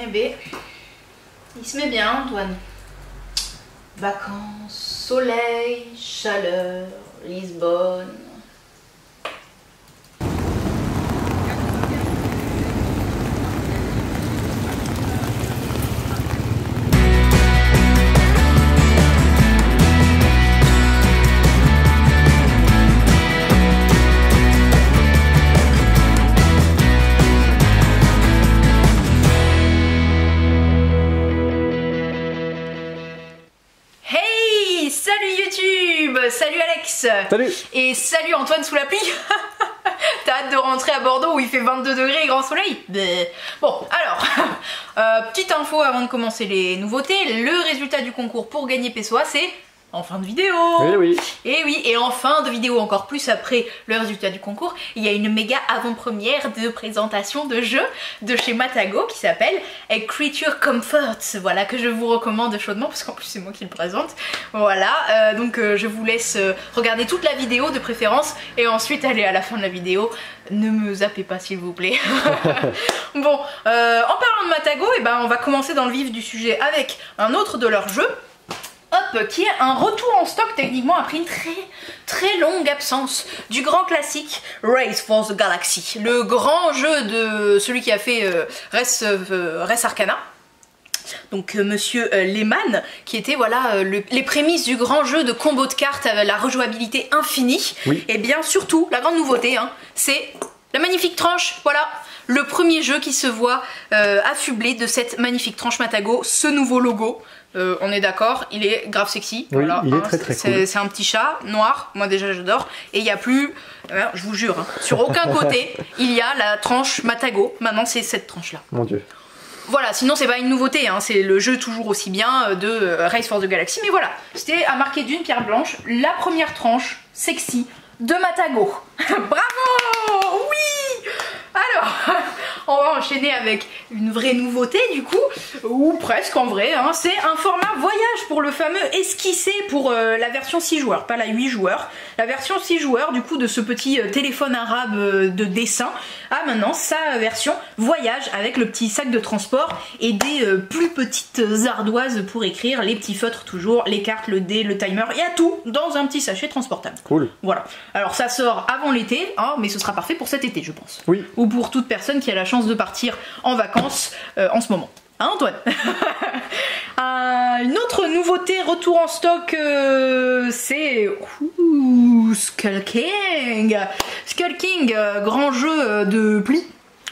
Eh ben, il se met bien, Antoine. Vacances, soleil, chaleur, Lisbonne. Salut Et salut Antoine sous la pluie T'as hâte de rentrer à Bordeaux où il fait 22 degrés et grand soleil? Bon, alors, euh, petite info avant de commencer les nouveautés. Le résultat du concours pour gagner Pessoa, c'est en fin de vidéo Eh oui Et oui, et en fin de vidéo, encore plus après le résultat du concours, il y a une méga avant-première de présentation de jeu de chez Matago qui s'appelle A Creature Comforts. Voilà, que je vous recommande chaudement parce qu'en plus c'est moi qui le présente. Voilà, euh, donc euh, je vous laisse euh, regarder toute la vidéo de préférence et ensuite aller à la fin de la vidéo. Ne me zappez pas s'il vous plaît. bon, en parlant de Matago, et ben, on va commencer dans le vif du sujet avec un autre de leurs jeux. Hop, qui est un retour en stock techniquement après une très très longue absence du grand classique Race for the Galaxy, le grand jeu de celui qui a fait euh, Res, euh, Res Arcana. Donc euh, monsieur Lehman, qui était voilà le- les prémices du grand jeu de combo de cartes avec la rejouabilité infinie. Oui. Et bien surtout, la grande nouveauté, hein, c'est la magnifique tranche, voilà, le premier jeu qui se voit euh, affublé de cette magnifique tranche Matago, ce nouveau logo. Euh, on est d'accord, il est grave sexy. Oui, voilà, il est hein, très, très c'est- cool. C'est un petit chat noir, moi déjà j'adore. Et il n'y a plus, euh, je vous jure, hein, sur aucun côté, il y a la tranche Matago. Maintenant c'est cette tranche là. Mon dieu. Voilà, sinon c'est pas une nouveauté, hein, c'est le jeu toujours aussi bien euh, de euh, Race for the Galaxy, mais voilà, c'était à marquer d'une pierre blanche la première tranche sexy de Matago. Bravo Oui Alors, on va enchaîner avec une vraie nouveauté du coup, ou presque en vrai, hein, c'est un format voyage pour le fameux esquissé pour euh, la version 6 joueurs, pas la 8 joueurs. La version 6 joueurs du coup de ce petit euh, téléphone arabe euh, de dessin a maintenant sa version voyage avec le petit sac de transport et des euh, plus petites ardoises pour écrire, les petits feutres toujours, les cartes, le dé, le timer, il y a tout dans un petit sachet transportable. Cool. Voilà. Alors ça sort avant l'été, hein, mais ce sera parfait pour cet été, je pense. Oui. Ou pour toute personne qui a la chance de partir en vacances euh, en ce moment. Hein, Antoine Euh, Une autre nouveauté, retour en stock, euh, c'est Skull King. Skull King, grand jeu de pli.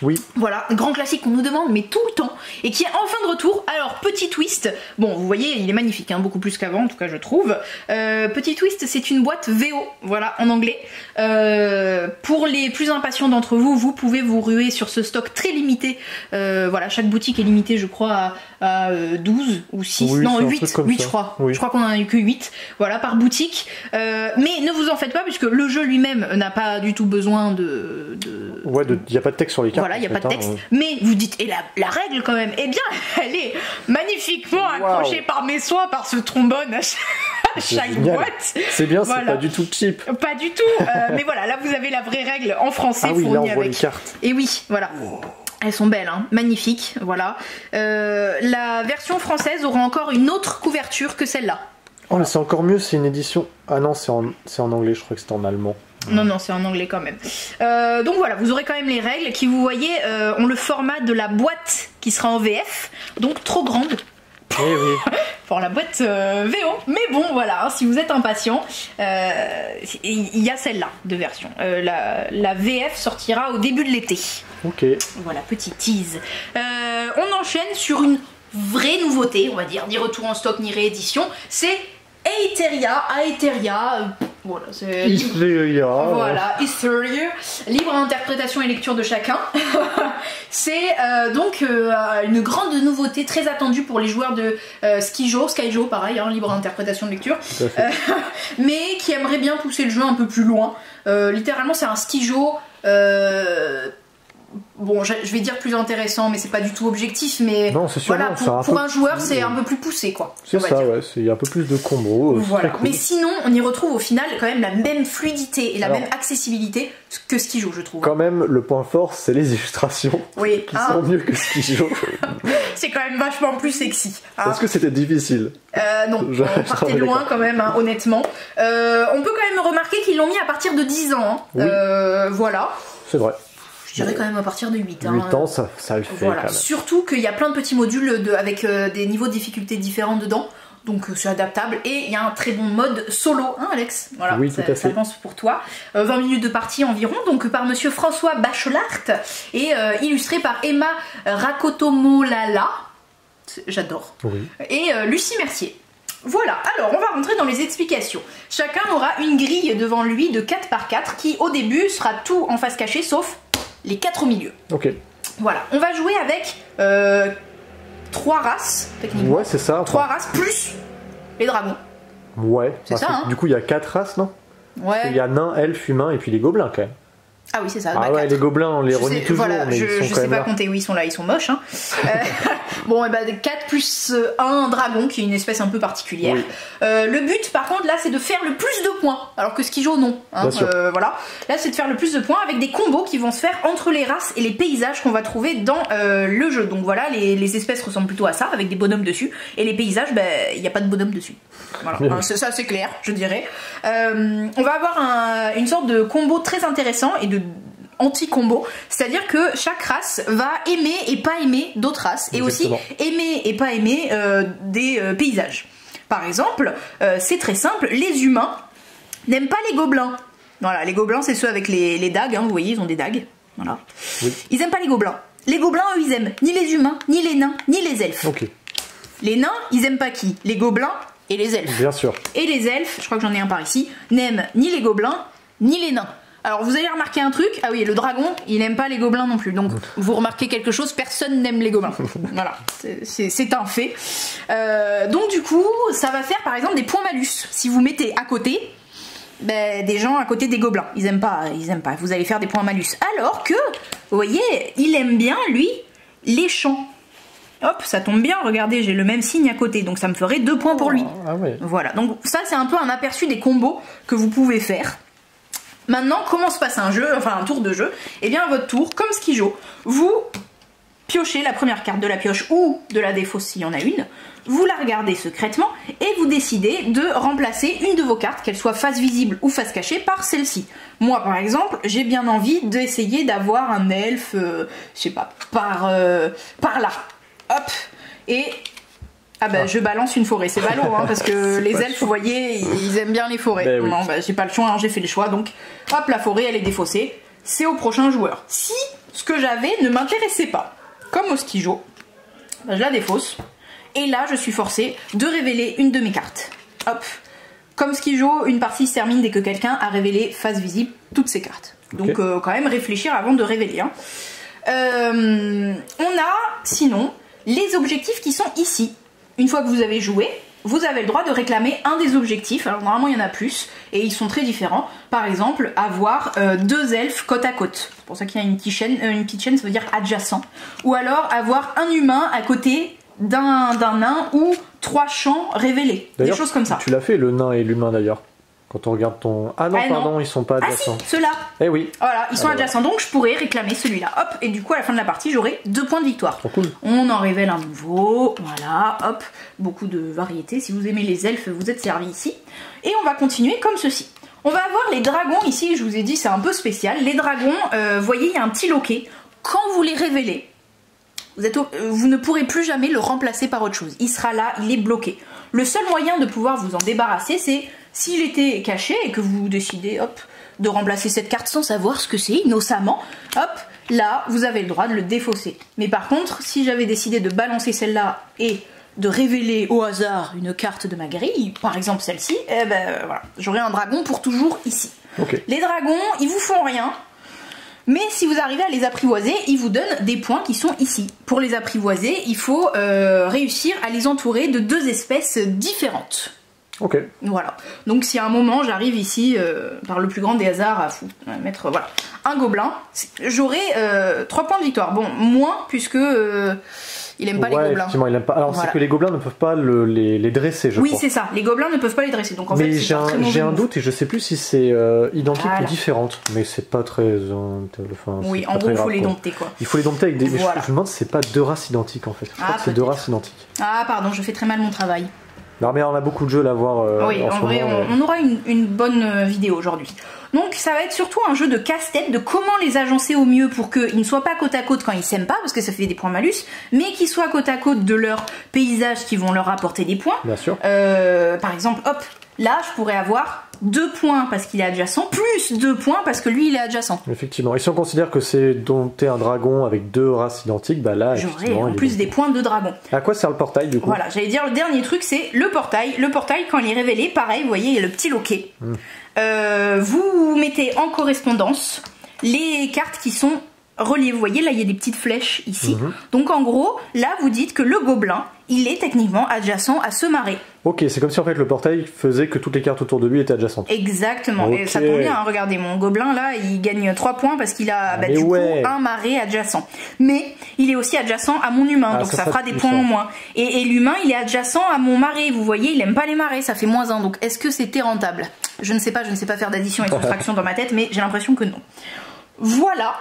Oui. Voilà, grand classique qu'on nous demande, mais tout le temps, et qui est enfin de retour. Alors, petit twist, bon, vous voyez, il est magnifique, hein, beaucoup plus qu'avant, en tout cas, je trouve. Euh, petit twist, c'est une boîte VO, voilà, en anglais. Euh, pour les plus impatients d'entre vous, vous pouvez vous ruer sur ce stock très limité. Euh, voilà, chaque boutique est limitée, je crois, à, euh, 12 ou 6, Oui, non, c'est un 8, truc comme 8 ça. je crois. Oui. Je crois qu'on en a eu que 8, voilà, par boutique. Euh, mais ne vous en faites pas, puisque le jeu lui-même n'a pas du tout besoin de- de, Ouais, il n'y a pas de texte sur les cartes. voilà, il n'y a pas de fait, texte. hein. Mais vous dites, et la, la règle quand même, eh bien, elle est magnifiquement accrochée par mes soins, par ce trombone à chaque, à boîte. C'est bien, Voilà. c'est pas du tout cheap. Pas du tout. euh, mais voilà, là vous avez la vraie règle en français Ah oui, là fournie on voit avec. les cartes. Et oui, voilà. Elles sont belles, hein, magnifiques, voilà. Euh, la version française aura encore une autre couverture que celle-là. Oh, mais c'est encore mieux, c'est une édition. Ah non, c'est en, anglais, je crois que c'est en allemand. Non, non, c'est en anglais quand même. Euh, donc voilà, vous aurez quand même les règles qui, vous voyez, euh, ont le format de la boîte qui sera en VF, donc trop grande Eh oui. pour la boîte euh, VO. Mais bon, voilà, hein, si vous êtes impatient, euh, il y a celle-là de version. Euh, la, la VF sortira au début de l'été. Ok. Voilà, petit tease. On enchaîne sur une vraie nouveauté, on va dire, ni retour en stock ni réédition. C'est Aetheria, Aetheria, euh, voilà, c'est Hysteria. voilà, Hysteria, libre interprétation et lecture de chacun. c'est euh, donc euh, une grande nouveauté très attendue pour les joueurs de euh, Skijo, Skyjo pareil, hein, libre interprétation de lecture. Euh, mais qui aimerait bien pousser le jeu un peu plus loin. Euh, littéralement, c'est un Skijo. Bon, je, vais dire plus intéressant, mais c'est pas du tout objectif, mais Non, c'est sûr, voilà, pour, un pour un joueur, c'est un peu plus poussé, quoi. C'est ça, dire. ouais. c'est- Il y a un peu plus de combos. euh, Voilà. cool. Mais sinon, on y retrouve au final quand même la même fluidité et la Alors. même accessibilité que ce qui joue, je trouve. Quand même, le point fort, c'est les illustrations Oui, qui sont mieux que ce qu'ils jouent. c'est quand même vachement plus sexy. hein. Est-ce que c'était difficile? Euh, non, Je- on partait de loin d'accord. quand même, hein, honnêtement. Euh, on peut quand même remarquer qu'ils l'ont mis à partir de 10 ans. hein. Oui. Euh, voilà. C'est vrai. Dirais quand même à partir de 8 ans. 8 ans, ça, ça le fait Voilà. quand même. Surtout qu'il y a plein de petits modules de, avec euh, des niveaux de difficulté différents dedans. Donc euh, c'est adaptable. Et il y a un très bon mode solo, hein Alex? Voilà, Oui, ça, tout à ça fait. pense pour toi. Euh, 20 minutes de partie environ, donc par monsieur François Bachelart et euh, illustré par Emma Rakotomolala. J'adore. Oui. Et euh, Lucie Mercier. Voilà, alors on va rentrer dans les explications. Chacun aura une grille devant lui de 4 par 4 qui au début sera tout en face cachée sauf les 4 au milieu. Ok. Voilà, on va jouer avec euh, trois races, techniquement. Ouais, c'est ça. Trois Enfin, races plus les dragons. Ouais. C'est ça, hein. Du coup, il y a 4 races, non? Ouais. Il y a nain, elfe, humain et puis les gobelins quand même. Ah oui, c'est ça. Ah bah, ouais, les gobelins, on les renie toujours, voilà, mais je, ils sont je quand sais même pas là. compter où ils sont là, ils sont moches. Hein. Euh, bon, et bah 4 plus 1 dragon, qui est une espèce un peu particulière. Oui. Euh, le but, par contre, là, c'est de faire le plus de points, alors que Skijo, non. hein, euh, voilà. Là, c'est de faire le plus de points avec des combos qui vont se faire entre les races et les paysages qu'on va trouver dans euh, le jeu. Donc voilà, les, les espèces ressemblent plutôt à ça, avec des bonhommes dessus. Et les paysages, ben, il n'y a pas de bonhomme dessus. Voilà. Hein, ça c'est clair, je dirais. Euh, on va avoir un- une sorte de combo très intéressant et de anti-combo, c'est-à-dire que chaque race va aimer et pas aimer d'autres races, et aussi aimer et pas aimer euh, des euh, paysages. Par exemple, euh, c'est très simple, les humains n'aiment pas les gobelins. Voilà, les gobelins c'est ceux avec les, les dagues, hein, vous voyez, ils ont des dagues. Voilà. Oui. Ils aiment pas les gobelins. Les gobelins, eux, ils aiment ni les humains, ni les nains, ni les elfes. Ok, Les nains, ils aiment pas qui? Les gobelins et les elfes. bien sûr. Et les elfes, je crois que j'en ai un par ici, n'aiment ni les gobelins, ni les nains. Alors vous allez remarquer un truc, ah oui, le dragon, il n'aime pas les gobelins non plus. Donc vous remarquez quelque chose, personne n'aime les gobelins. voilà, c'est- un fait. Euh, donc du coup, ça va faire par exemple des points malus. Si vous mettez à côté ben, des gens à côté des gobelins, ils aiment pas, ils aiment pas. Vous allez faire des points malus. Alors que, vous voyez, il aime bien lui les champs. Hop, ça tombe bien. Regardez, j'ai le même signe à côté, donc ça me ferait deux points pour lui. Ah ouais. Voilà, donc ça c'est un peu un aperçu des combos que vous pouvez faire. Maintenant, comment se passe un jeu, enfin un tour de jeu Eh bien, à votre tour, comme Skijo, vous piochez la première carte de la pioche ou de la défausse s'il y en a une, vous la regardez secrètement et vous décidez de remplacer une de vos cartes, qu'elle soit face visible ou face cachée, par celle-ci. Moi, par exemple, j'ai bien envie d'essayer d'avoir un elfe, euh, je sais pas, par, euh, par là. Hop Et ah bah je balance une forêt, c'est ballot hein, parce que les elfes, vous voyez, ils aiment bien les forêts. Ben oui. Non, bah j'ai pas le choix, hein, j'ai fait le choix, donc hop, la forêt elle est défaussée. C'est au prochain joueur. Si ce que j'avais ne m'intéressait pas, comme au skijo, bah, je la défausse. Et là, je suis forcée de révéler une de mes cartes. Hop. Comme skijo, une partie se termine dès que quelqu'un a révélé face visible toutes ses cartes. Donc euh, quand même réfléchir avant de révéler. hein. Euh, on a sinon les objectifs qui sont ici. Une fois que vous avez joué, vous avez le droit de réclamer un des objectifs. Alors normalement il y en a plus et ils sont très différents. Par exemple, avoir euh, deux elfes côte à côte. C'est pour ça qu'il y a une petite chaîne. euh, une petite chaîne, ça veut dire adjacent. Ou alors avoir un humain à côté d'un d'un nain ou trois champs révélés. Des choses comme ça. Tu l'as fait, le nain et l'humain d'ailleurs. Quand on regarde ton. Ah non, Ah non. pardon, ils sont pas Ah si, adjacents. ceux-là. Eh oui, Voilà, ils sont Ah, adjacents, donc je pourrais réclamer celui-là. Hop, et du coup à la fin de la partie, j'aurai deux points de victoire. trop cool. On en révèle un nouveau, voilà, hop, beaucoup de variétés. Si vous aimez les elfes, vous êtes servi ici. Et on va continuer comme ceci. On va avoir les dragons ici, je vous ai dit, c'est un peu spécial. Les dragons, euh, voyez, il y a un petit loquet. Quand vous les révélez, vous, êtes au- euh, vous ne pourrez plus jamais le remplacer par autre chose. Il sera là, il est bloqué. Le seul moyen de pouvoir vous en débarrasser, c'est s'il était caché et que vous décidez, hop, de remplacer cette carte sans savoir ce que c'est, innocemment, hop, là, vous avez le droit de le défausser. Mais par contre, si j'avais décidé de balancer celle-là et de révéler au hasard une carte de ma grille, par exemple celle-ci, eh ben voilà, j'aurai un dragon pour toujours ici. Les dragons, ils vous font rien. Mais si vous arrivez à les apprivoiser, ils vous donnent des points qui sont ici. Pour les apprivoiser, il faut euh, réussir à les entourer de deux espèces différentes. Ok. Voilà. Donc si à un moment j'arrive ici, euh, par le plus grand des hasards, à, fou- à mettre voilà, un gobelin, j'aurai 3 points de victoire. Bon, moins puisque euh, il aime pas les gobelins. effectivement, il aime pas. Alors, Voilà. c'est que les gobelins ne peuvent pas le- les, les dresser, je Oui, crois. c'est ça. Les gobelins ne peuvent pas les dresser. Donc en mais fait, j'ai un, doute et je sais plus si c'est euh, identique Voilà. ou différente. Mais c'est pas très. euh, enfin, Oui, en gros, il faut les dompter quoi. Il faut les dompter avec des. je- Voilà. je, me demande si c'est pas deux races identiques en fait. Je crois Ah, que c'est deux races identiques. Ah, pardon, je fais très mal mon travail. Non, mais on a beaucoup de jeux à voir. euh, oui, en, vrai, moment, on, on aura une, une bonne euh, vidéo aujourd'hui. Donc, ça va être surtout un jeu de casse-tête de comment les agencer au mieux pour qu'ils ne soient pas côte à côte quand ils s'aiment pas, parce que ça fait des points malus, mais qu'ils soient côte à côte de leurs paysages qui vont leur apporter des points. Bien sûr. Euh, par exemple, hop, là, je pourrais avoir deux points parce qu'il est adjacent, plus deux points parce que lui, il est adjacent. Effectivement. Et si on considère que c'est dompter un dragon avec deux races identiques, bah là, J'aurai effectivement, en est plus des points de dragon. À quoi sert le portail du coup? Voilà, j'allais dire le dernier truc, c'est le portail. Le portail, quand il est révélé, pareil, vous voyez, il y a le petit loquet. Euh, vous mettez en correspondance les cartes qui sont reliées. Vous voyez, là, il y a des petites flèches ici. Donc, en gros, là, vous dites que le gobelin, il est techniquement adjacent à ce marais. Ok, c'est comme si en fait le portail faisait que toutes les cartes autour de lui étaient adjacentes. Exactement. Et ça tombe bien, hein, regardez, mon gobelin, là, il gagne 3 points parce qu'il a, bah, mais du ouais. coup, un marais adjacent. Mais, il est aussi adjacent à mon humain, Ah, donc ça, fera des points en moins. Et, et l'humain, il est adjacent à mon marais. Vous voyez, il aime pas les marais, ça fait moins 1. Donc, est-ce que c'était rentable? Je ne sais pas, je ne sais pas faire d'addition et de soustraction dans ma tête, mais j'ai l'impression que non. Voilà.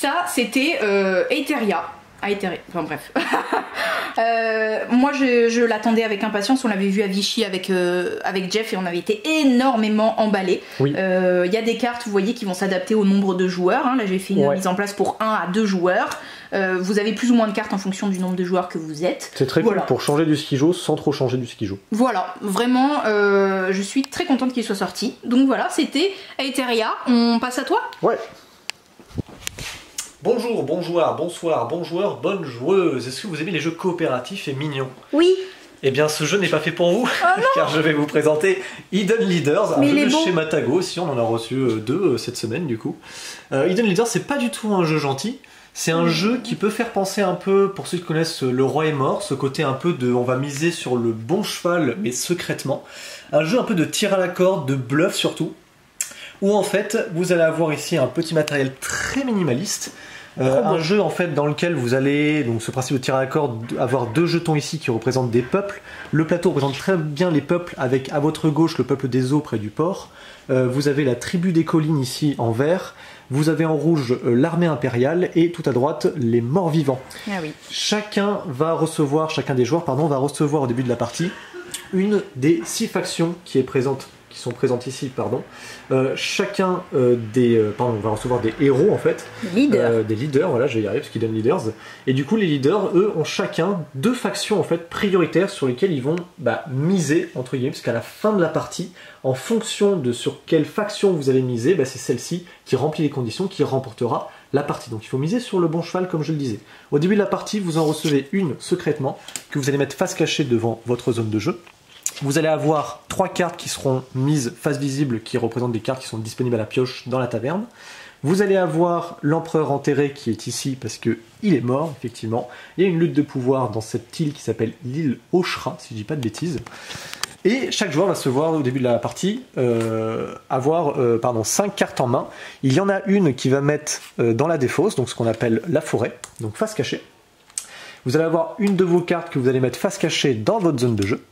Ça, c'était euh, Aetheria. Aetheria, enfin bref. Euh, moi, je, je l'attendais avec impatience. On l'avait vu à Vichy avec, euh, avec Jeff et on avait été énormément emballés. Oui. Euh, Il y a des cartes, vous voyez, qui vont s'adapter au nombre de joueurs. hein. Là, j'ai fait une Ouais. mise en place pour 1 à 2 joueurs. Vous avez plus ou moins de cartes en fonction du nombre de joueurs que vous êtes. C'est très Voilà. cool pour changer du skijo sans trop changer du skijo. Voilà, vraiment, je suis très contente qu'il soit sorti. Donc voilà, c'était Aetheria. On passe à toi? Ouais. Bonjour, bonjour, bonsoir, bon joueur, bonne joueuse. Est-ce que vous aimez les jeux coopératifs et mignons Oui. Eh bien, ce jeu n'est pas fait pour vous, car je vais vous présenter Hidden Leaders, un Mais jeu de chez Matago. Si on en a reçu euh, deux euh, cette semaine, du coup. Euh, Hidden Leaders, c'est pas du tout un jeu gentil. C'est un jeu qui peut faire penser un peu, pour ceux qui connaissent Le Roi est mort, ce côté un peu de on va miser sur le bon cheval, mais secrètement. Un jeu un peu de tir à la corde, de bluff surtout, où en fait vous allez avoir ici un petit matériel très minimaliste. Euh, un jeu en fait dans lequel vous allez, donc ce principe de tir à la corde, avoir deux jetons ici qui représentent des peuples. Le plateau représente très bien les peuples avec à votre gauche le peuple des eaux près du port. Euh, vous avez la tribu des collines ici en vert. Vous avez en rouge euh, l'armée impériale et tout à droite les morts vivants. Ah oui. Chacun va recevoir, chacun des joueurs, pardon, va recevoir au début de la partie une des six factions qui est présente, qui sont présentes ici, pardon. Euh, chacun euh, des, euh, pardon, va recevoir des héros en fait, Leader. euh, des leaders, voilà, je vais y arriver parce qu'ils donnent leaders. Et du coup, les leaders, eux, ont chacun deux factions en fait prioritaires sur lesquelles ils vont bah, miser entre guillemets, parce qu'à la fin de la partie, en fonction de sur quelle faction vous allez miser, bah, c'est celle-ci qui remplit les conditions, qui remportera la partie. Donc il faut miser sur le bon cheval, comme je le disais. Au début de la partie, vous en recevez une secrètement que vous allez mettre face cachée devant votre zone de jeu. Vous allez avoir trois cartes qui seront mises face visible, qui représentent des cartes qui sont disponibles à la pioche dans la taverne. Vous allez avoir l'empereur enterré qui est ici parce que il est mort, effectivement. Il y a une lutte de pouvoir dans cette île qui s'appelle l'île Oshra, si je dis pas de bêtises. Et chaque joueur va se voir au début de la partie euh, avoir euh, pardon, 5 cartes en main. Il y en a une qui va mettre euh, dans la défausse, donc ce qu'on appelle la forêt, donc face cachée. Vous allez avoir une de vos cartes que vous allez mettre face cachée dans votre zone de jeu.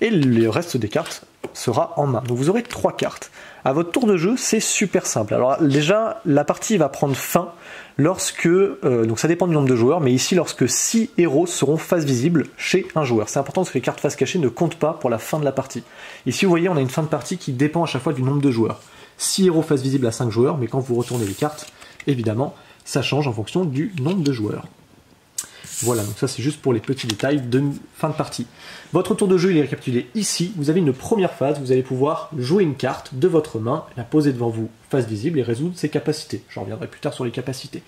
Et le reste des cartes sera en main. Donc vous aurez trois cartes. À votre tour de jeu, c'est super simple. Alors déjà, la partie va prendre fin lorsque, euh, donc ça dépend du nombre de joueurs, mais ici lorsque 6 héros seront face visible chez un joueur. C'est important parce que les cartes face cachée ne comptent pas pour la fin de la partie. Ici, vous voyez, on a une fin de partie qui dépend à chaque fois du nombre de joueurs. 6 héros face visible à 5 joueurs, mais quand vous retournez les cartes, évidemment, ça change en fonction du nombre de joueurs. Voilà, donc ça c'est juste pour les petits détails de fin de partie. Votre tour de jeu il est récapitulé ici. Vous avez une première phase, vous allez pouvoir jouer une carte de votre main, la poser devant vous face visible et résoudre ses capacités. J'en reviendrai plus tard sur les capacités.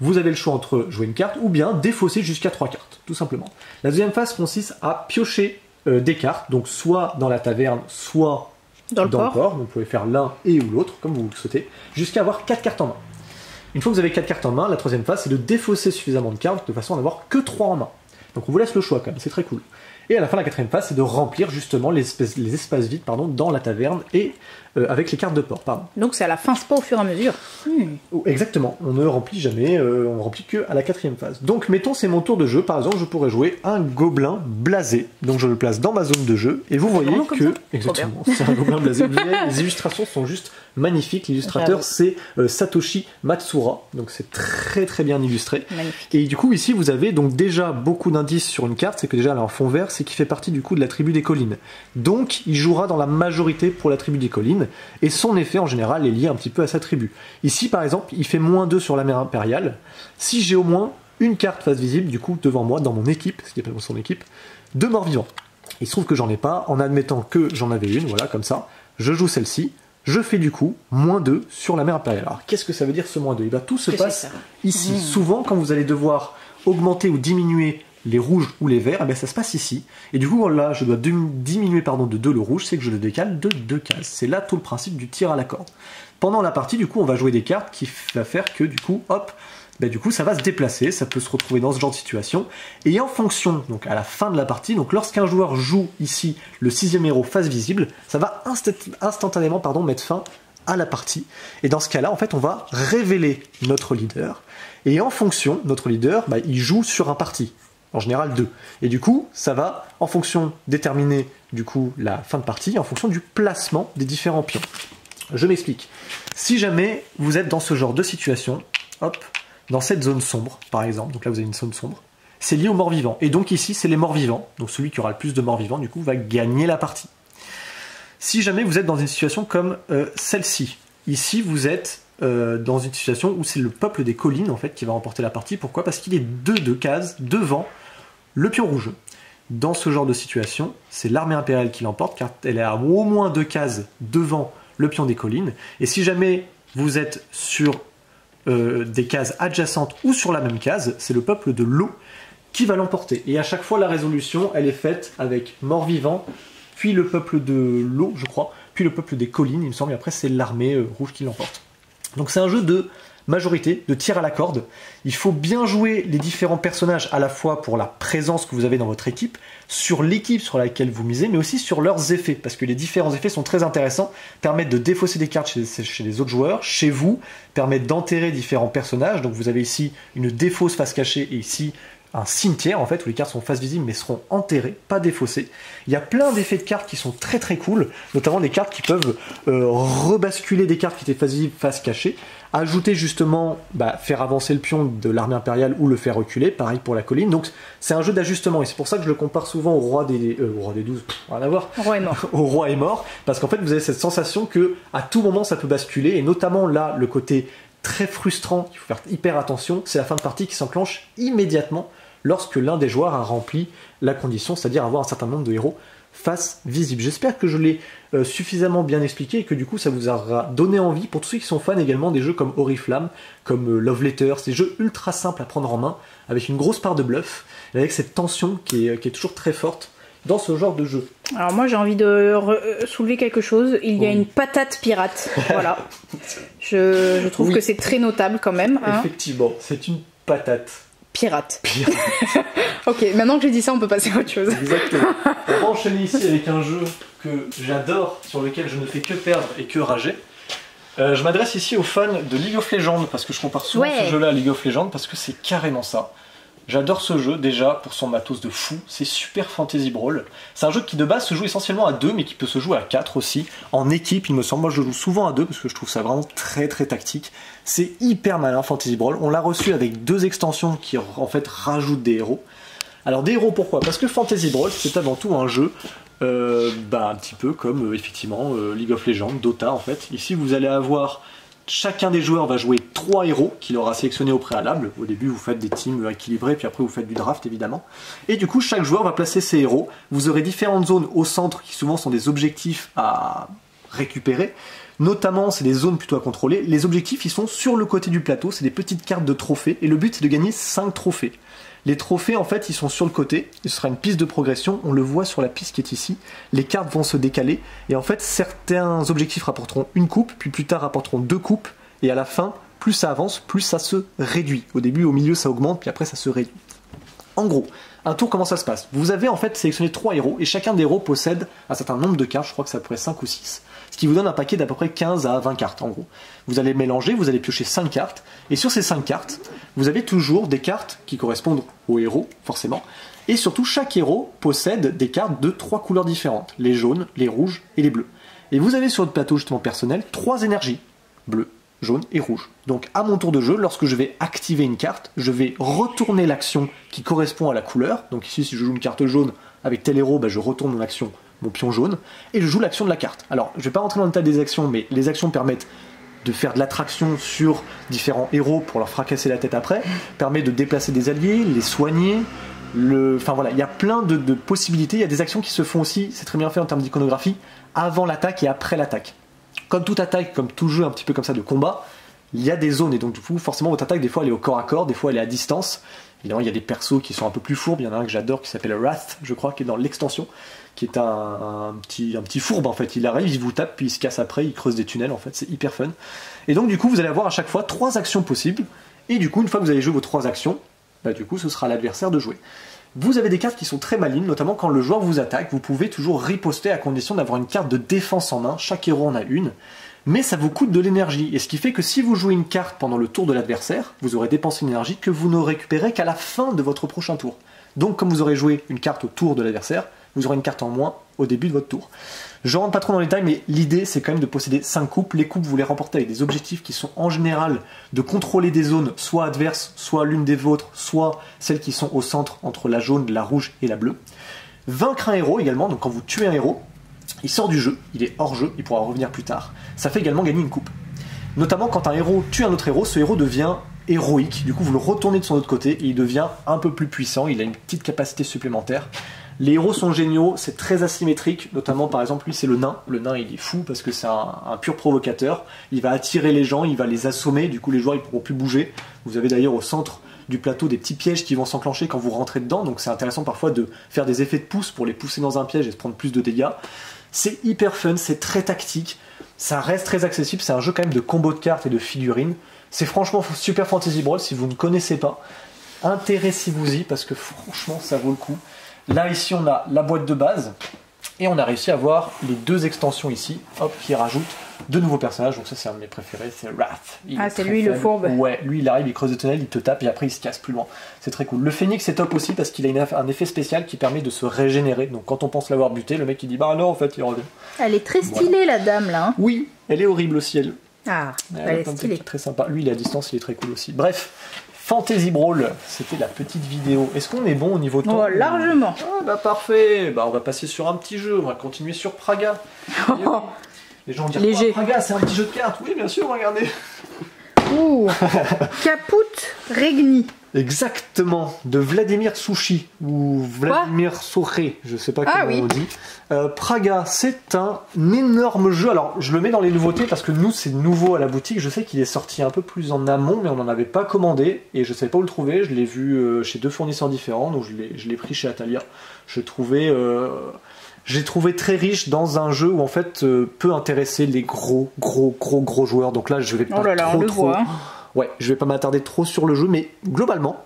Vous avez le choix entre jouer une carte ou bien défausser jusqu'à trois cartes, tout simplement. La deuxième phase consiste à piocher euh, des cartes, donc soit dans la taverne, soit Dans le port. Donc vous pouvez faire l'un et ou l'autre, comme vous le souhaitez, jusqu'à avoir quatre cartes en main. Une fois que vous avez 4 cartes en main, la troisième phase, c'est de défausser suffisamment de cartes de façon à n'avoir que 3 en main. Donc on vous laisse le choix quand même, c'est très cool. Et à la fin la quatrième phase, c'est de remplir justement les espaces, vides dans la taverne et euh, avec les cartes de port, pardon. Donc c'est à la fin spa au fur et à mesure. Hmm. Exactement, on ne remplit jamais, euh, on ne remplit que à la quatrième phase. Donc mettons c'est mon tour de jeu, par exemple je pourrais jouer un gobelin blasé, donc je le place dans ma zone de jeu, et vous voyez que... Exactement, c'est un gobelin blasé. Les illustrations sont juste magnifiques, l'illustrateur c'est euh, Satoshi Matsura, donc c'est très très bien illustré. Magnifique. Et du coup, ici, vous avez donc déjà beaucoup d'indices sur une carte. C'est que déjà, elle a un fond vert, c'est qu'il fait partie du coup de la tribu des collines. Donc, il jouera dans la majorité pour la tribu des collines. Et son effet, en général, est lié un petit peu à sa tribu. Ici, par exemple, il fait moins 2 sur la mer impériale. Si j'ai au moins une carte face visible, du coup, devant moi, dans mon équipe, ce qui appelle son équipe, de morts vivants. Il se trouve que j'en ai pas, en admettant que j'en avais une, voilà, comme ça. Je joue celle-ci. Je fais du coup moins 2 sur la mer impériale. Alors, qu'est-ce que ça veut dire ce moins 2 Eh bien, tout se Que passe ici. Souvent, quand vous allez devoir augmenter ou diminuer les rouges ou les verts, eh bien, ça se passe ici. Et du coup, là, je dois dim- diminuer pardon, de 2 le rouge, c'est que je le décale de 2 cases. C'est là tout le principe du tir à la corde. Pendant la partie, du coup, on va jouer des cartes qui va faire que, du coup, hop, ben, du coup, ça va se déplacer, ça peut se retrouver dans ce genre de situation. Et en fonction, donc à la fin de la partie, donc lorsqu'un joueur joue ici le sixième héros face visible, ça va instant- instantanément pardon, mettre fin à la partie. Et dans ce cas-là, en fait, on va révéler notre leader. Et en fonction, notre leader, bah, il joue sur un parti. En général deux. Et du coup, ça va, en fonction, déterminer du coup la fin de partie, en fonction du placement des différents pions. Je m'explique. Si jamais vous êtes dans ce genre de situation, hop, dans cette zone sombre, par exemple, donc là vous avez une zone sombre, c'est lié aux morts vivants. Et donc ici, c'est les morts vivants. Donc celui qui aura le plus de morts vivants, du coup, va gagner la partie. Si jamais vous êtes dans une situation comme euh, celle-ci, ici vous êtes euh, dans une situation où c'est le peuple des collines en fait qui va remporter la partie. Pourquoi? Parce qu'il est deux de cases devant le pion rouge. Dans ce genre de situation, c'est l'armée impériale qui l'emporte car elle est à au moins deux cases devant le pion des collines. Et si jamais vous êtes sur euh, des cases adjacentes ou sur la même case, c'est le peuple de l'eau qui va l'emporter. Et à chaque fois, la résolution, elle est faite avec mort-vivant, puis le peuple de l'eau, je crois, puis le peuple des collines, il me semble, et après c'est l'armée euh, rouge qui l'emporte. Donc c'est un jeu de majorité, de tir à la corde. Il faut bien jouer les différents personnages à la fois pour la présence que vous avez dans votre équipe, sur l'équipe sur laquelle vous misez, mais aussi sur leurs effets, parce que les différents effets sont très intéressants, permettent de défausser des cartes chez, les autres joueurs, chez vous, permettent d'enterrer différents personnages. Donc vous avez ici une défausse face cachée et ici un cimetière en fait où les cartes sont face visible mais seront enterrées, pas défaussées. Il y a plein d'effets de cartes qui sont très très cool, notamment des cartes qui peuvent euh, rebasculer des cartes qui étaient face visible, face cachée, ajouter justement, bah, faire avancer le pion de l'armée impériale ou le faire reculer, pareil pour la colline. Donc c'est un jeu d'ajustement et c'est pour ça que je le compare souvent au roi des, euh, au roi des 12, pff, rien à voir, Roi est mort. au roi est mort, parce qu'en fait vous avez cette sensation que à tout moment ça peut basculer, et notamment là le côté très frustrant, il faut faire hyper attention, c'est la fin de partie qui s'enclenche immédiatement lorsque l'un des joueurs a rempli la condition, c'est-à-dire avoir un certain nombre de héros face visible. J'espère que je l'ai euh, suffisamment bien expliqué et que du coup ça vous aura donné envie pour tous ceux qui sont fans également des jeux comme Oriflamme, comme euh, Love Letters, des jeux ultra simples à prendre en main, avec une grosse part de bluff, et avec cette tension qui est, qui est toujours très forte dans ce genre de jeu. Alors moi j'ai envie de euh, soulever quelque chose. Il y a Oui. une patate pirate. Voilà. Je, je trouve Oui. que c'est très notable quand même. hein. Effectivement, c'est une patate. Pirate. Pire. Ok, maintenant que j'ai dit ça, on peut passer à autre chose. Exactement. On va enchaîner ici avec un jeu que j'adore, sur lequel je ne fais que perdre et que rager. Euh, je m'adresse ici aux fans de League of Legends parce que je compare souvent Ouais. ce jeu-là à League of Legends parce que c'est carrément ça. J'adore ce jeu déjà pour son matos de fou, c'est Super Fantasy Brawl. C'est un jeu qui de base se joue essentiellement à deux mais qui peut se jouer à quatre aussi, en équipe il me semble. Moi je joue souvent à deux parce que je trouve ça vraiment très très tactique. C'est hyper malin Fantasy Brawl. On l'a reçu avec deux extensions qui en fait rajoutent des héros. Alors des héros pourquoi? Parce que Fantasy Brawl c'est avant tout un jeu euh, bah, un petit peu comme euh, effectivement euh, League of Legends, Dota en fait. Ici vous allez avoir chacun des joueurs va jouer trois héros qu'il aura sélectionnés au préalable. Au début vous faites des teams équilibrés puis après vous faites du draft évidemment. Et du coup chaque joueur va placer ses héros. Vous aurez différentes zones au centre qui souvent sont des objectifs à récupérer. Notamment, c'est des zones plutôt à contrôler. Les objectifs, ils sont sur le côté du plateau, c'est des petites cartes de trophées, et le but, c'est de gagner 5 trophées. Les trophées, en fait, ils sont sur le côté, ce sera une piste de progression, on le voit sur la piste qui est ici. Les cartes vont se décaler, et en fait, certains objectifs rapporteront une coupe, puis plus tard rapporteront deux coupes, et à la fin, plus ça avance, plus ça se réduit. Au début, au milieu, ça augmente, puis après, ça se réduit. En gros, un tour, comment ça se passe? Vous avez en fait sélectionné trois héros, et chacun des héros possède un certain nombre de cartes, je crois que ça pourrait 5 ou 6. Ce qui vous donne un paquet d'à peu près 15 à 20 cartes en gros. Vous allez mélanger, vous allez piocher 5 cartes, et sur ces 5 cartes, vous avez toujours des cartes qui correspondent au héros, forcément, et surtout chaque héros possède des cartes de 3 couleurs différentes, les jaunes, les rouges et les bleus. Et vous avez sur votre plateau justement personnel 3 énergies, bleu, jaune et rouge. Donc à mon tour de jeu, lorsque je vais activer une carte, je vais retourner l'action qui correspond à la couleur. Donc ici, si je joue une carte jaune avec tel héros, bah, je retourne mon action, mon pion jaune, et je joue l'action de la carte. Alors, je vais pas rentrer dans le détail des actions, mais les actions permettent de faire de l'attraction sur différents héros pour leur fracasser la tête après, permet de déplacer des alliés, les soigner. Le... Enfin voilà, il y a plein de, de possibilités. Il y a des actions qui se font aussi, c'est très bien fait en termes d'iconographie, avant l'attaque et après l'attaque comme toute attaque, comme tout jeu un petit peu comme ça de combat, il y a des zones et donc du coup forcément votre attaque des fois elle est au corps à corps, des fois elle est à distance. Évidemment il y a des persos qui sont un peu plus fourbes, il y en a un que j'adore qui s'appelle Wrath, je crois, qui est dans l'extension, qui est un, petit, fourbe en fait. Il arrive, il vous tape, puis il se casse après, il creuse des tunnels en fait, c'est hyper fun. Et donc du coup vous allez avoir à chaque fois trois actions possibles, et du coup une fois que vous avez joué vos trois actions, bah du coup ce sera à l'adversaire de jouer. Vous avez des cartes qui sont très malines, notamment quand le joueur vous attaque, vous pouvez toujours riposter à condition d'avoir une carte de défense en main, chaque héros en a une, mais ça vous coûte de l'énergie, et ce qui fait que si vous jouez une carte pendant le tour de l'adversaire, vous aurez dépensé une énergie que vous ne récupérez qu'à la fin de votre prochain tour. Donc comme vous aurez joué une carte au tour de l'adversaire, vous aurez une carte en moins au début de votre tour. Je rentre pas trop dans les détails, mais l'idée c'est quand même de posséder 5 coupes. Les coupes, vous les remportez avec des objectifs qui sont en général de contrôler des zones soit adverses, soit l'une des vôtres, soit celles qui sont au centre entre la jaune, la rouge et la bleue. Vaincre un héros également, donc quand vous tuez un héros, il sort du jeu, il est hors jeu, il pourra revenir plus tard. Ça fait également gagner une coupe. Notamment quand un héros tue un autre héros, ce héros devient héroïque, du coup vous le retournez de son autre côté et il devient un peu plus puissant, il a une petite capacité supplémentaire. Les héros sont géniaux, c'est très asymétrique, notamment par exemple lui c'est le nain. Le nain il est fou parce que c'est un, pur provocateur. Il va attirer les gens, il va les assommer, du coup les joueurs ils pourront plus bouger. Vous avez d'ailleurs au centre du plateau des petits pièges qui vont s'enclencher quand vous rentrez dedans, donc c'est intéressant parfois de faire des effets de pouce pour les pousser dans un piège et se prendre plus de dégâts. C'est hyper fun, c'est très tactique, ça reste très accessible, c'est un jeu quand même de combo de cartes et de figurines. C'est franchement Super Fantasy Brawl si vous ne connaissez pas. Intéressez-vous-y parce que franchement ça vaut le coup. Là, ici, on a la boîte de base. Et on a réussi à voir les deux extensions ici, hop, qui rajoutent deux nouveaux personnages. Donc ça, c'est un de mes préférés, c'est Wrath. ah, c'est lui le fourbe. Ouais, lui, il arrive, il creuse des tunnels, il te tape et après, il se casse plus loin. C'est très cool. Le Phoenix c'est top aussi parce qu'il a un effet spécial qui permet de se régénérer. Donc quand on pense l'avoir buté, le mec il dit bah non, en fait, il revient. Elle est très stylée, la dame là. Hein. oui, elle est horrible aussi, elle. Ah, elle, est stylée. Très sympa. Lui, il est à distance, il est très cool aussi. Bref, Fantasy Brawl, c'était la petite vidéo. Est-ce qu'on est bon au niveau temps Oh, largement. Ah bah parfait. Bah on va passer sur un petit jeu. On va continuer sur Praga. Les gens disent Léger. Praga, c'est un petit jeu de cartes. Oui, bien sûr, regardez. Ouh. Caput Regni. Exactement, de Vladimir Sushi ou Vladimir Soré, je sais pas ah comment on dit. Euh, Praga, c'est un énorme jeu. Alors, je le mets dans les nouveautés parce que nous, c'est nouveau à la boutique. Je sais qu'il est sorti un peu plus en amont, mais on n'en avait pas commandé et je ne savais pas où le trouver. Je l'ai vu euh, chez deux fournisseurs différents, donc je l'ai pris chez Atalia. Je trouvais, euh, j'ai trouvé très riche dans un jeu où en fait peut intéresser les gros, gros, gros, gros joueurs. Donc là, je vais pas oh trop, trop. Voit, hein. Ouais, je vais pas m'attarder trop sur le jeu, mais globalement,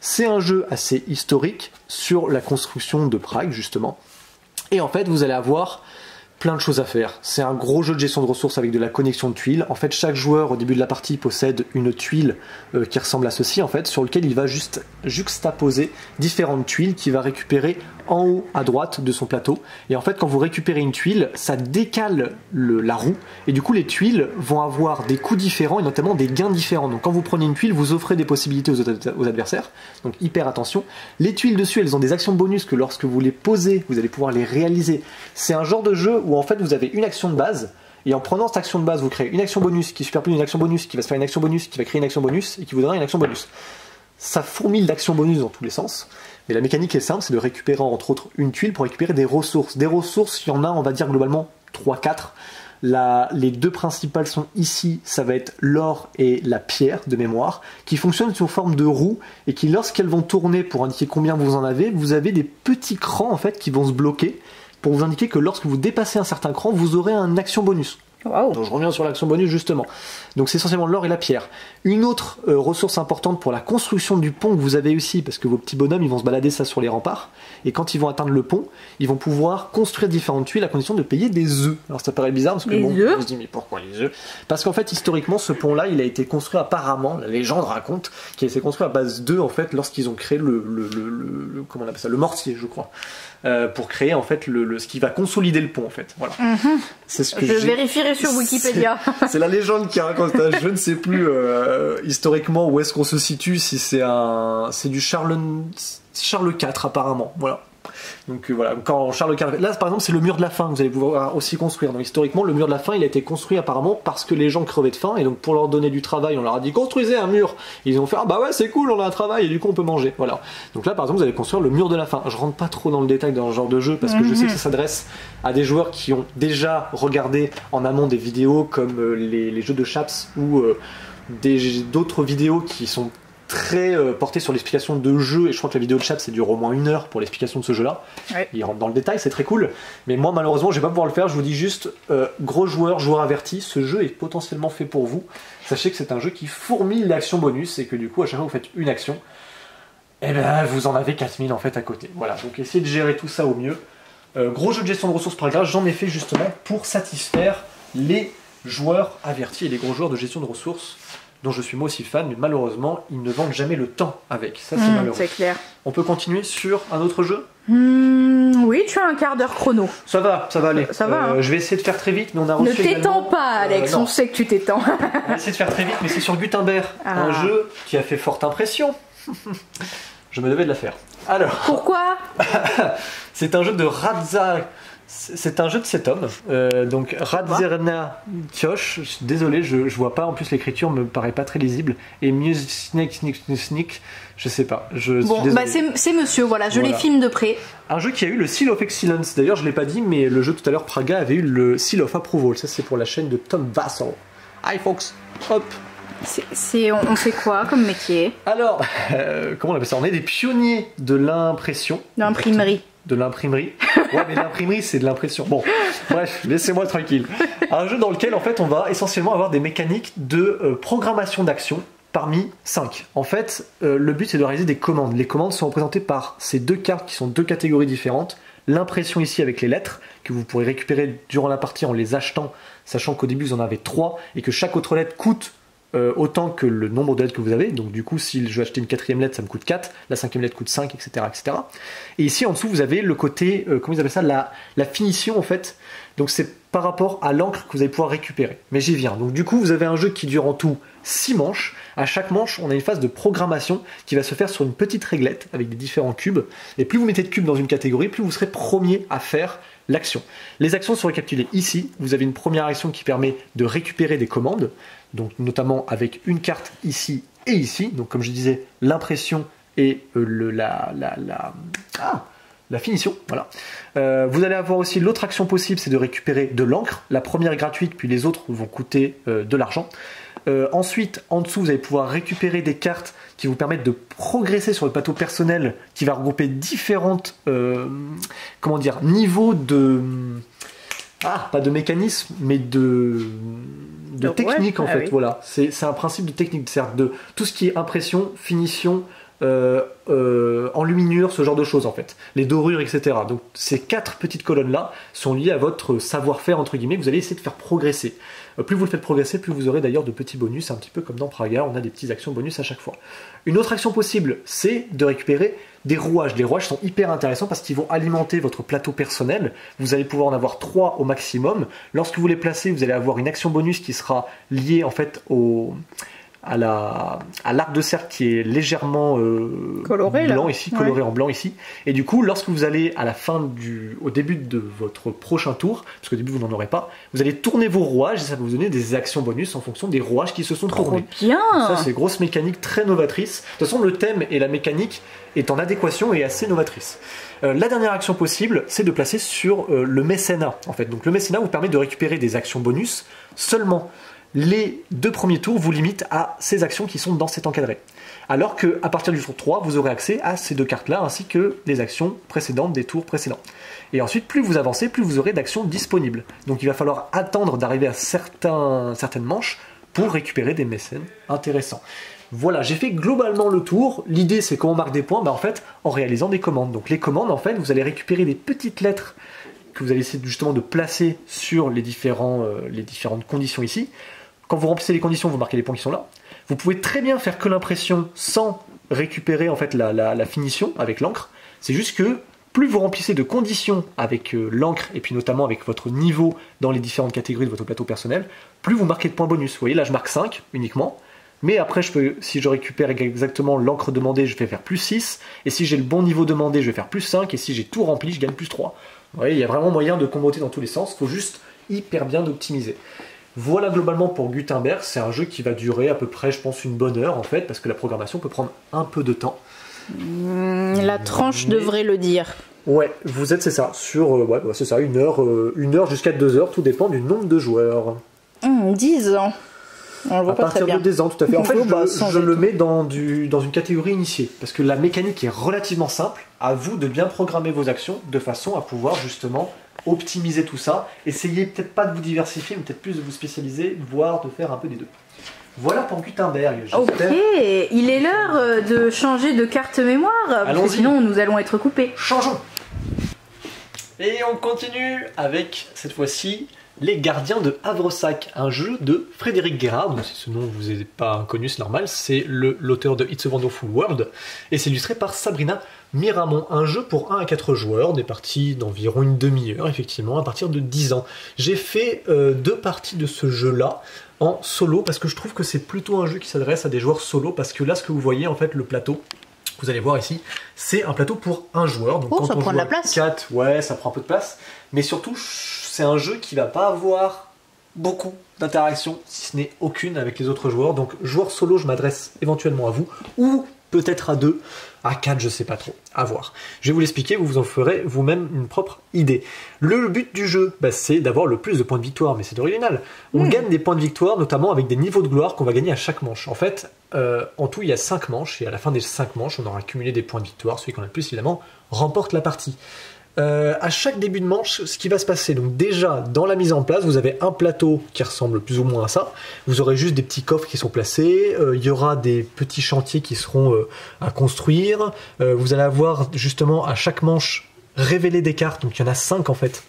c'est un jeu assez historique sur la construction de Prague, justement. Et en fait, vous allez avoir plein de choses à faire. C'est un gros jeu de gestion de ressources avec de la connexion de tuiles. En fait, chaque joueur au début de la partie possède une tuile euh, qui ressemble à ceci, en fait, sur lequel il va juste juxtaposer différentes tuiles qu'il va récupérer en haut à droite de son plateau. Et en fait, quand vous récupérez une tuile, ça décale la roue. Et du coup, les tuiles vont avoir des coûts différents et notamment des gains différents. Donc, quand vous prenez une tuile, vous offrez des possibilités aux, adversaires. Donc, hyper attention. Les tuiles dessus, elles ont des actions bonus que lorsque vous les posez, vous allez pouvoir les réaliser. C'est un genre de jeu où en fait, vous avez une action de base. Et en prenant cette action de base, vous créez une action bonus qui superpose une action bonus, qui va se faire une action bonus, qui va créer une action bonus et qui vous donnera une action bonus. Ça fourmille d'actions bonus dans tous les sens. Mais la mécanique est simple, c'est de récupérer entre autres une tuile pour récupérer des ressources. Des ressources, il y en a, on va dire globalement 3-4. les deux principales sont ici, ça va être l'or et la pierre de mémoire, qui fonctionnent sous forme de roues et qui, lorsqu'elles vont tourner pour indiquer combien vous en avez, vous avez des petits crans en fait qui vont se bloquer pour vous indiquer que lorsque vous dépassez un certain cran, vous aurez un action bonus. Donc je reviens sur l'action bonus justement. Donc c'est essentiellement l'or et la pierre. Une autre euh, ressource importante pour la construction du pont que vous avez aussi, parce que vos petits bonhommes ils vont se balader ça sur les remparts, et quand ils vont atteindre le pont, ils vont pouvoir construire différentes tuiles à condition de payer des œufs. Alors ça paraît bizarre parce que Les bon, on se dit mais pourquoi les œufs? Parce qu'en fait historiquement ce pont-là il a été construit apparemment, la légende raconte, qu'il a été construit à base d'œufs en fait lorsqu'ils ont créé le, le, le- comment on appelle ça, le mortier je crois. Euh, pour créer en fait le, le- ce qui va consolider le pont en fait. Voilà. C'est ce que Je vérifierai sur Wikipédia. c'est la légende qui raconte. Je ne sais plus euh, historiquement où est-ce qu'on se situe, si c'est un, c'est du Charles Charles IV apparemment. Voilà. Donc euh, voilà, quand Charles IV. Là, par exemple, c'est le mur de la faim que vous allez pouvoir aussi construire. Donc historiquement, le mur de la faim, il a été construit apparemment parce que les gens crevaient de faim et donc pour leur donner du travail, on leur a dit construisez un mur. Ils ont fait ah bah ouais c'est cool, on a un travail et du coup on peut manger. Voilà. Donc là, par exemple, vous allez construire le mur de la faim. Je rentre pas trop dans le détail dans ce genre de jeu parce que je sais que ça s'adresse à des joueurs qui ont déjà regardé en amont des vidéos comme euh, les, les jeux de Chaps ou euh, d'autres vidéos qui sont très euh, portées sur l'explication de jeu et je crois que la vidéo de Chaps c'est dure au moins une heure pour l'explication de ce jeu là Ouais. il rentre dans le détail c'est très cool. Mais moi malheureusement je vais pas pouvoir le faire. Je vous dis juste euh, gros joueur joueur averti ce jeu est potentiellement fait pour vous. Sachez que c'est un jeu qui fourmille l'action bonus et que du coup à chaque fois que vous faites une action et ben vous en avez 4000 en fait à côté. Voilà. Donc essayez de gérer tout ça au mieux. Euh, gros jeu de gestion de ressources par grâce, j'en ai fait justement pour satisfaire les joueurs avertis et les gros joueurs de gestion de ressources dont je suis moi aussi fan, mais malheureusement, ils ne vendent jamais le temps avec. Ça, c'est Hmm, malheureux. c'est clair. On peut continuer sur un autre jeu? Hmm, oui, tu as un quart d'heure chrono. Ça va, ça va aller. Ça va, hein. Je vais essayer de faire très vite, mais on a Ne reçu t'étends également- pas, Alex, Euh, non. on sait que tu t'étends. On va essayer de faire très vite, mais c'est sur Gutenberg, Ah. un jeu qui a fait forte impression. je me devais de la faire. Alors, Pourquoi? C'est un jeu de Radza. C'est un jeu de cet homme, euh, donc Radzerna Tioch. Je suis Désolé, je, je vois pas. En plus, l'écriture me paraît pas très lisible. Et Muse Sneak Sneak Sneak, je sais pas. Je Bon, bah c'est monsieur, voilà, je Voilà. les filme de près. Un jeu qui a eu le Seal of Excellence. D'ailleurs, je l'ai pas dit, mais le jeu tout à l'heure, Praga, avait eu le Seal of Approval. Ça, c'est pour la chaîne de Tom Vassal. Hi, folks. Hop. C'est- C'est, on, on fait quoi comme métier? Alors, euh, comment on appelle ça? On est des pionniers de l'impression. L'imprimerie. De l'imprimerie. Ouais, mais l'imprimerie, c'est de l'impression. Bon, bref, laissez-moi tranquille. Un jeu dans lequel, en fait, on va essentiellement avoir des mécaniques de euh, programmation d'action parmi 5. En fait, euh, le but, c'est de réaliser des commandes. Les commandes sont représentées par ces deux cartes qui sont deux catégories différentes. L'impression ici avec les lettres, que vous pourrez récupérer durant la partie en les achetant, sachant qu'au début, vous en avez 3 et que chaque autre lettre coûte euh, autant que le nombre de lettres que vous avez. Donc du coup, si je veux acheter une quatrième lettre, ça me coûte 4, la cinquième lettre coûte 5, etc. etc. Et ici, en dessous, vous avez le côté, euh, comment ils appellent ça, la, la finition en fait. Donc c'est par rapport à l'encre que vous allez pouvoir récupérer. Mais j'y viens. Donc du coup, vous avez un jeu qui dure en tout 6 manches. À chaque manche, on a une phase de programmation qui va se faire sur une petite réglette avec des différents cubes. Et plus vous mettez de cubes dans une catégorie, plus vous serez premier à faire l'action. Les actions sont récapitulées ici. Vous avez une première action qui permet de récupérer des commandes, donc notamment avec une carte ici et ici. Donc comme je disais, l'impression et euh, le, la, la, la, ah, la finition. Voilà. Euh, vous allez avoir aussi l'autre action possible, c'est de récupérer de l'encre. La première est gratuite, puis les autres vont coûter euh, de l'argent. Ensuite, en dessous, vous allez pouvoir récupérer des cartes qui vous permettent de progresser sur le plateau personnel, qui va regrouper différentes, comment dire, niveaux de, ah, pas de mécanisme, mais de, de De- ouais, technique en ah fait. oui. Voilà, c'est c'est un principe de technique, c'est-à-dire de tout ce qui est impression, finition, euh, euh, enluminure, ce genre de choses en fait, les dorures, etc. Donc ces quatre petites colonnes là sont liées à votre savoir-faire entre guillemets. Vous allez essayer de faire progresser. Euh, plus vous le faites progresser, plus vous aurez d'ailleurs de petits bonus, un petit peu comme dans Praga, on a des petites actions bonus à chaque fois. Une autre action possible, c'est de récupérer des rouages. Les rouages sont hyper intéressants parce qu'ils vont alimenter votre plateau personnel. Vous allez pouvoir en avoir trois au maximum. Lorsque vous les placez, vous allez avoir une action bonus qui sera liée en fait au à la à l'arc de cercle qui est légèrement euh, Coloré, là. blanc ici, Ouais. coloré en blanc ici. Et du coup, lorsque vous allez à la fin du au début de votre prochain tour, parce qu'au début vous n'en aurez pas, vous allez tourner vos rouages et ça va vous donner des actions bonus en fonction des rouages qui se sont Trop tournés. bien Ça, c'est grosse mécanique très novatrice. De toute façon, le thème et la mécanique est en adéquation et assez novatrice. Euh, la dernière action possible, c'est de placer sur euh, le mécénat. En fait, donc le mécénat vous permet de récupérer des actions bonus seulement les deux premiers tours vous limitent à ces actions qui sont dans cet encadré. Alors que à partir du tour 3, vous aurez accès à ces deux cartes-là, ainsi que les actions précédentes des tours précédents. Et ensuite, plus vous avancez, plus vous aurez d'actions disponibles. Donc il va falloir attendre d'arriver à certaines manches pour récupérer des mécènes intéressants. Voilà, j'ai fait globalement le tour. L'idée, c'est qu'on marque des points bah, en fait, en réalisant des commandes. Donc les commandes, en fait, vous allez récupérer des petites lettres que vous allez essayer justement de placer sur les, euh, les différentes conditions ici. Quand vous remplissez les conditions, vous marquez les points qui sont là. Vous pouvez très bien faire que l'impression sans récupérer en fait la, la- finition avec l'encre. C'est juste que plus vous remplissez de conditions avec euh, l'encre et puis notamment avec votre niveau dans les différentes catégories de votre plateau personnel, plus vous marquez de points bonus. Vous voyez là je marque 5 uniquement. Mais après, je peux, si je récupère exactement l'encre demandée, je vais faire plus 6. Et si j'ai le bon niveau demandé, je vais faire plus 5. Et si j'ai tout rempli, je gagne plus 3. Vous voyez, il y a vraiment moyen de comboter dans tous les sens. Il faut juste hyper bien optimiser. Voilà globalement pour Gutenberg. C'est un jeu qui va durer à peu près, je pense, une bonne heure en fait, parce que la programmation peut prendre un peu de temps. La tranche devrait le dire. Ouais, vous êtes, c'est ça, sur, euh, ouais, ouais, c'est ça, une heure, euh, une heure jusqu'à deux heures, tout dépend du nombre de joueurs. Hum, 10 ans. On le voit À pas très partir bien. de 10 ans, tout à fait. En fait, bah, je, le mets dans, du, dans une catégorie initiée, parce que la mécanique est relativement simple. À vous de bien programmer vos actions de façon à pouvoir justement optimiser tout ça. Essayez peut-être pas de vous diversifier, mais peut-être plus de vous spécialiser, voire de faire un peu des deux. Voilà pour Gutenberg. Ok, il est l'heure euh, de changer de carte mémoire, parce que Allons-y. sinon nous allons être coupés. Changeons. Et on continue avec cette fois-ci Les Gardiens de Havresac, un jeu de Frédéric Guérard. Donc, si ce nom vous est pas inconnu, c'est normal. C'est l'auteur de It's a Wonderful World et c'est illustré par Sabrina Miramont. Un jeu pour 1 à 4 joueurs, des parties d'environ une demi-heure, effectivement, à partir de 10 ans. J'ai fait euh, deux parties de ce jeu-là en solo parce que je trouve que c'est plutôt un jeu qui s'adresse à des joueurs solo parce que là, ce que vous voyez, en fait, le plateau. Vous allez voir ici, c'est un plateau pour un joueur. Donc Oh, quand ça on prend joue de la à place. 4, ouais, ça prend un peu de place. Mais surtout, c'est un jeu qui va pas avoir beaucoup d'interaction, si ce n'est aucune avec les autres joueurs. Donc, joueur solo, je m'adresse éventuellement à vous, ou peut-être à deux, à quatre, je sais pas trop, à voir. Je vais vous l'expliquer, vous vous en ferez vous-même une propre idée. Le but du jeu, bah, c'est d'avoir le plus de points de victoire, mais c'est original. On Hmm. gagne des points de victoire, notamment avec des niveaux de gloire qu'on va gagner à chaque manche. En fait, euh, en tout, il y a 5 manches, et à la fin des 5 manches, on aura accumulé des points de victoire. Celui qu'on a le plus, évidemment, remporte la partie. Euh, à chaque début de manche, ce qui va se passer, donc déjà dans la mise en place, vous avez un plateau qui ressemble plus ou moins à ça. Vous aurez juste des petits coffres qui sont placés. euh, Il y aura des petits chantiers qui seront euh, à construire. Vous allez avoir justement à chaque manche révéler des cartes. Donc il y en a 5 en fait.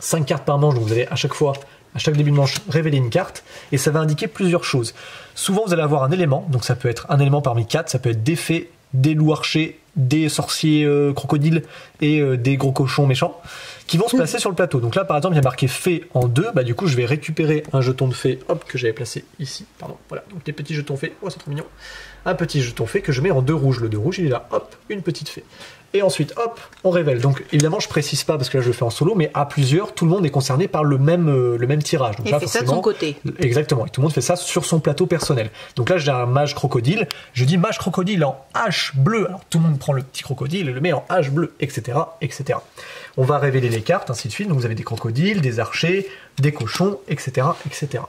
5 cartes par manche. Donc vous allez à chaque fois, à chaque début de manche, révéler une carte. Et ça va indiquer plusieurs choses. Souvent vous allez avoir un élément. Donc ça peut être un élément parmi 4. Ça peut être des fées, des loups archers, des sorciers euh, crocodiles et euh, des gros cochons méchants qui vont se placer sur le plateau. Donc là, par exemple, il y a marqué fée en deux. Bah, du coup, je vais récupérer un jeton de fée, hop, que j'avais placé ici. Pardon, voilà. Donc des petits jetons fées. Oh, c'est trop mignon. Un petit jeton fée que je mets en deux rouges. Le deux rouge, il est là. Hop, une petite fée. Et ensuite, hop, on révèle. Donc évidemment, je précise pas parce que là, je le fais en solo, mais à plusieurs, tout le monde est concerné par le même, euh, le même tirage. Donc Et là, fait ça de son côté. Exactement, et tout le monde fait ça sur son plateau personnel. Donc là, j'ai un mage crocodile, je dis mage crocodile en H bleu, alors tout le monde prend le petit crocodile et le met en H bleu, etc., etc. On va révéler les cartes, ainsi de suite, donc vous avez des crocodiles, des archers, des cochons, etc., etc.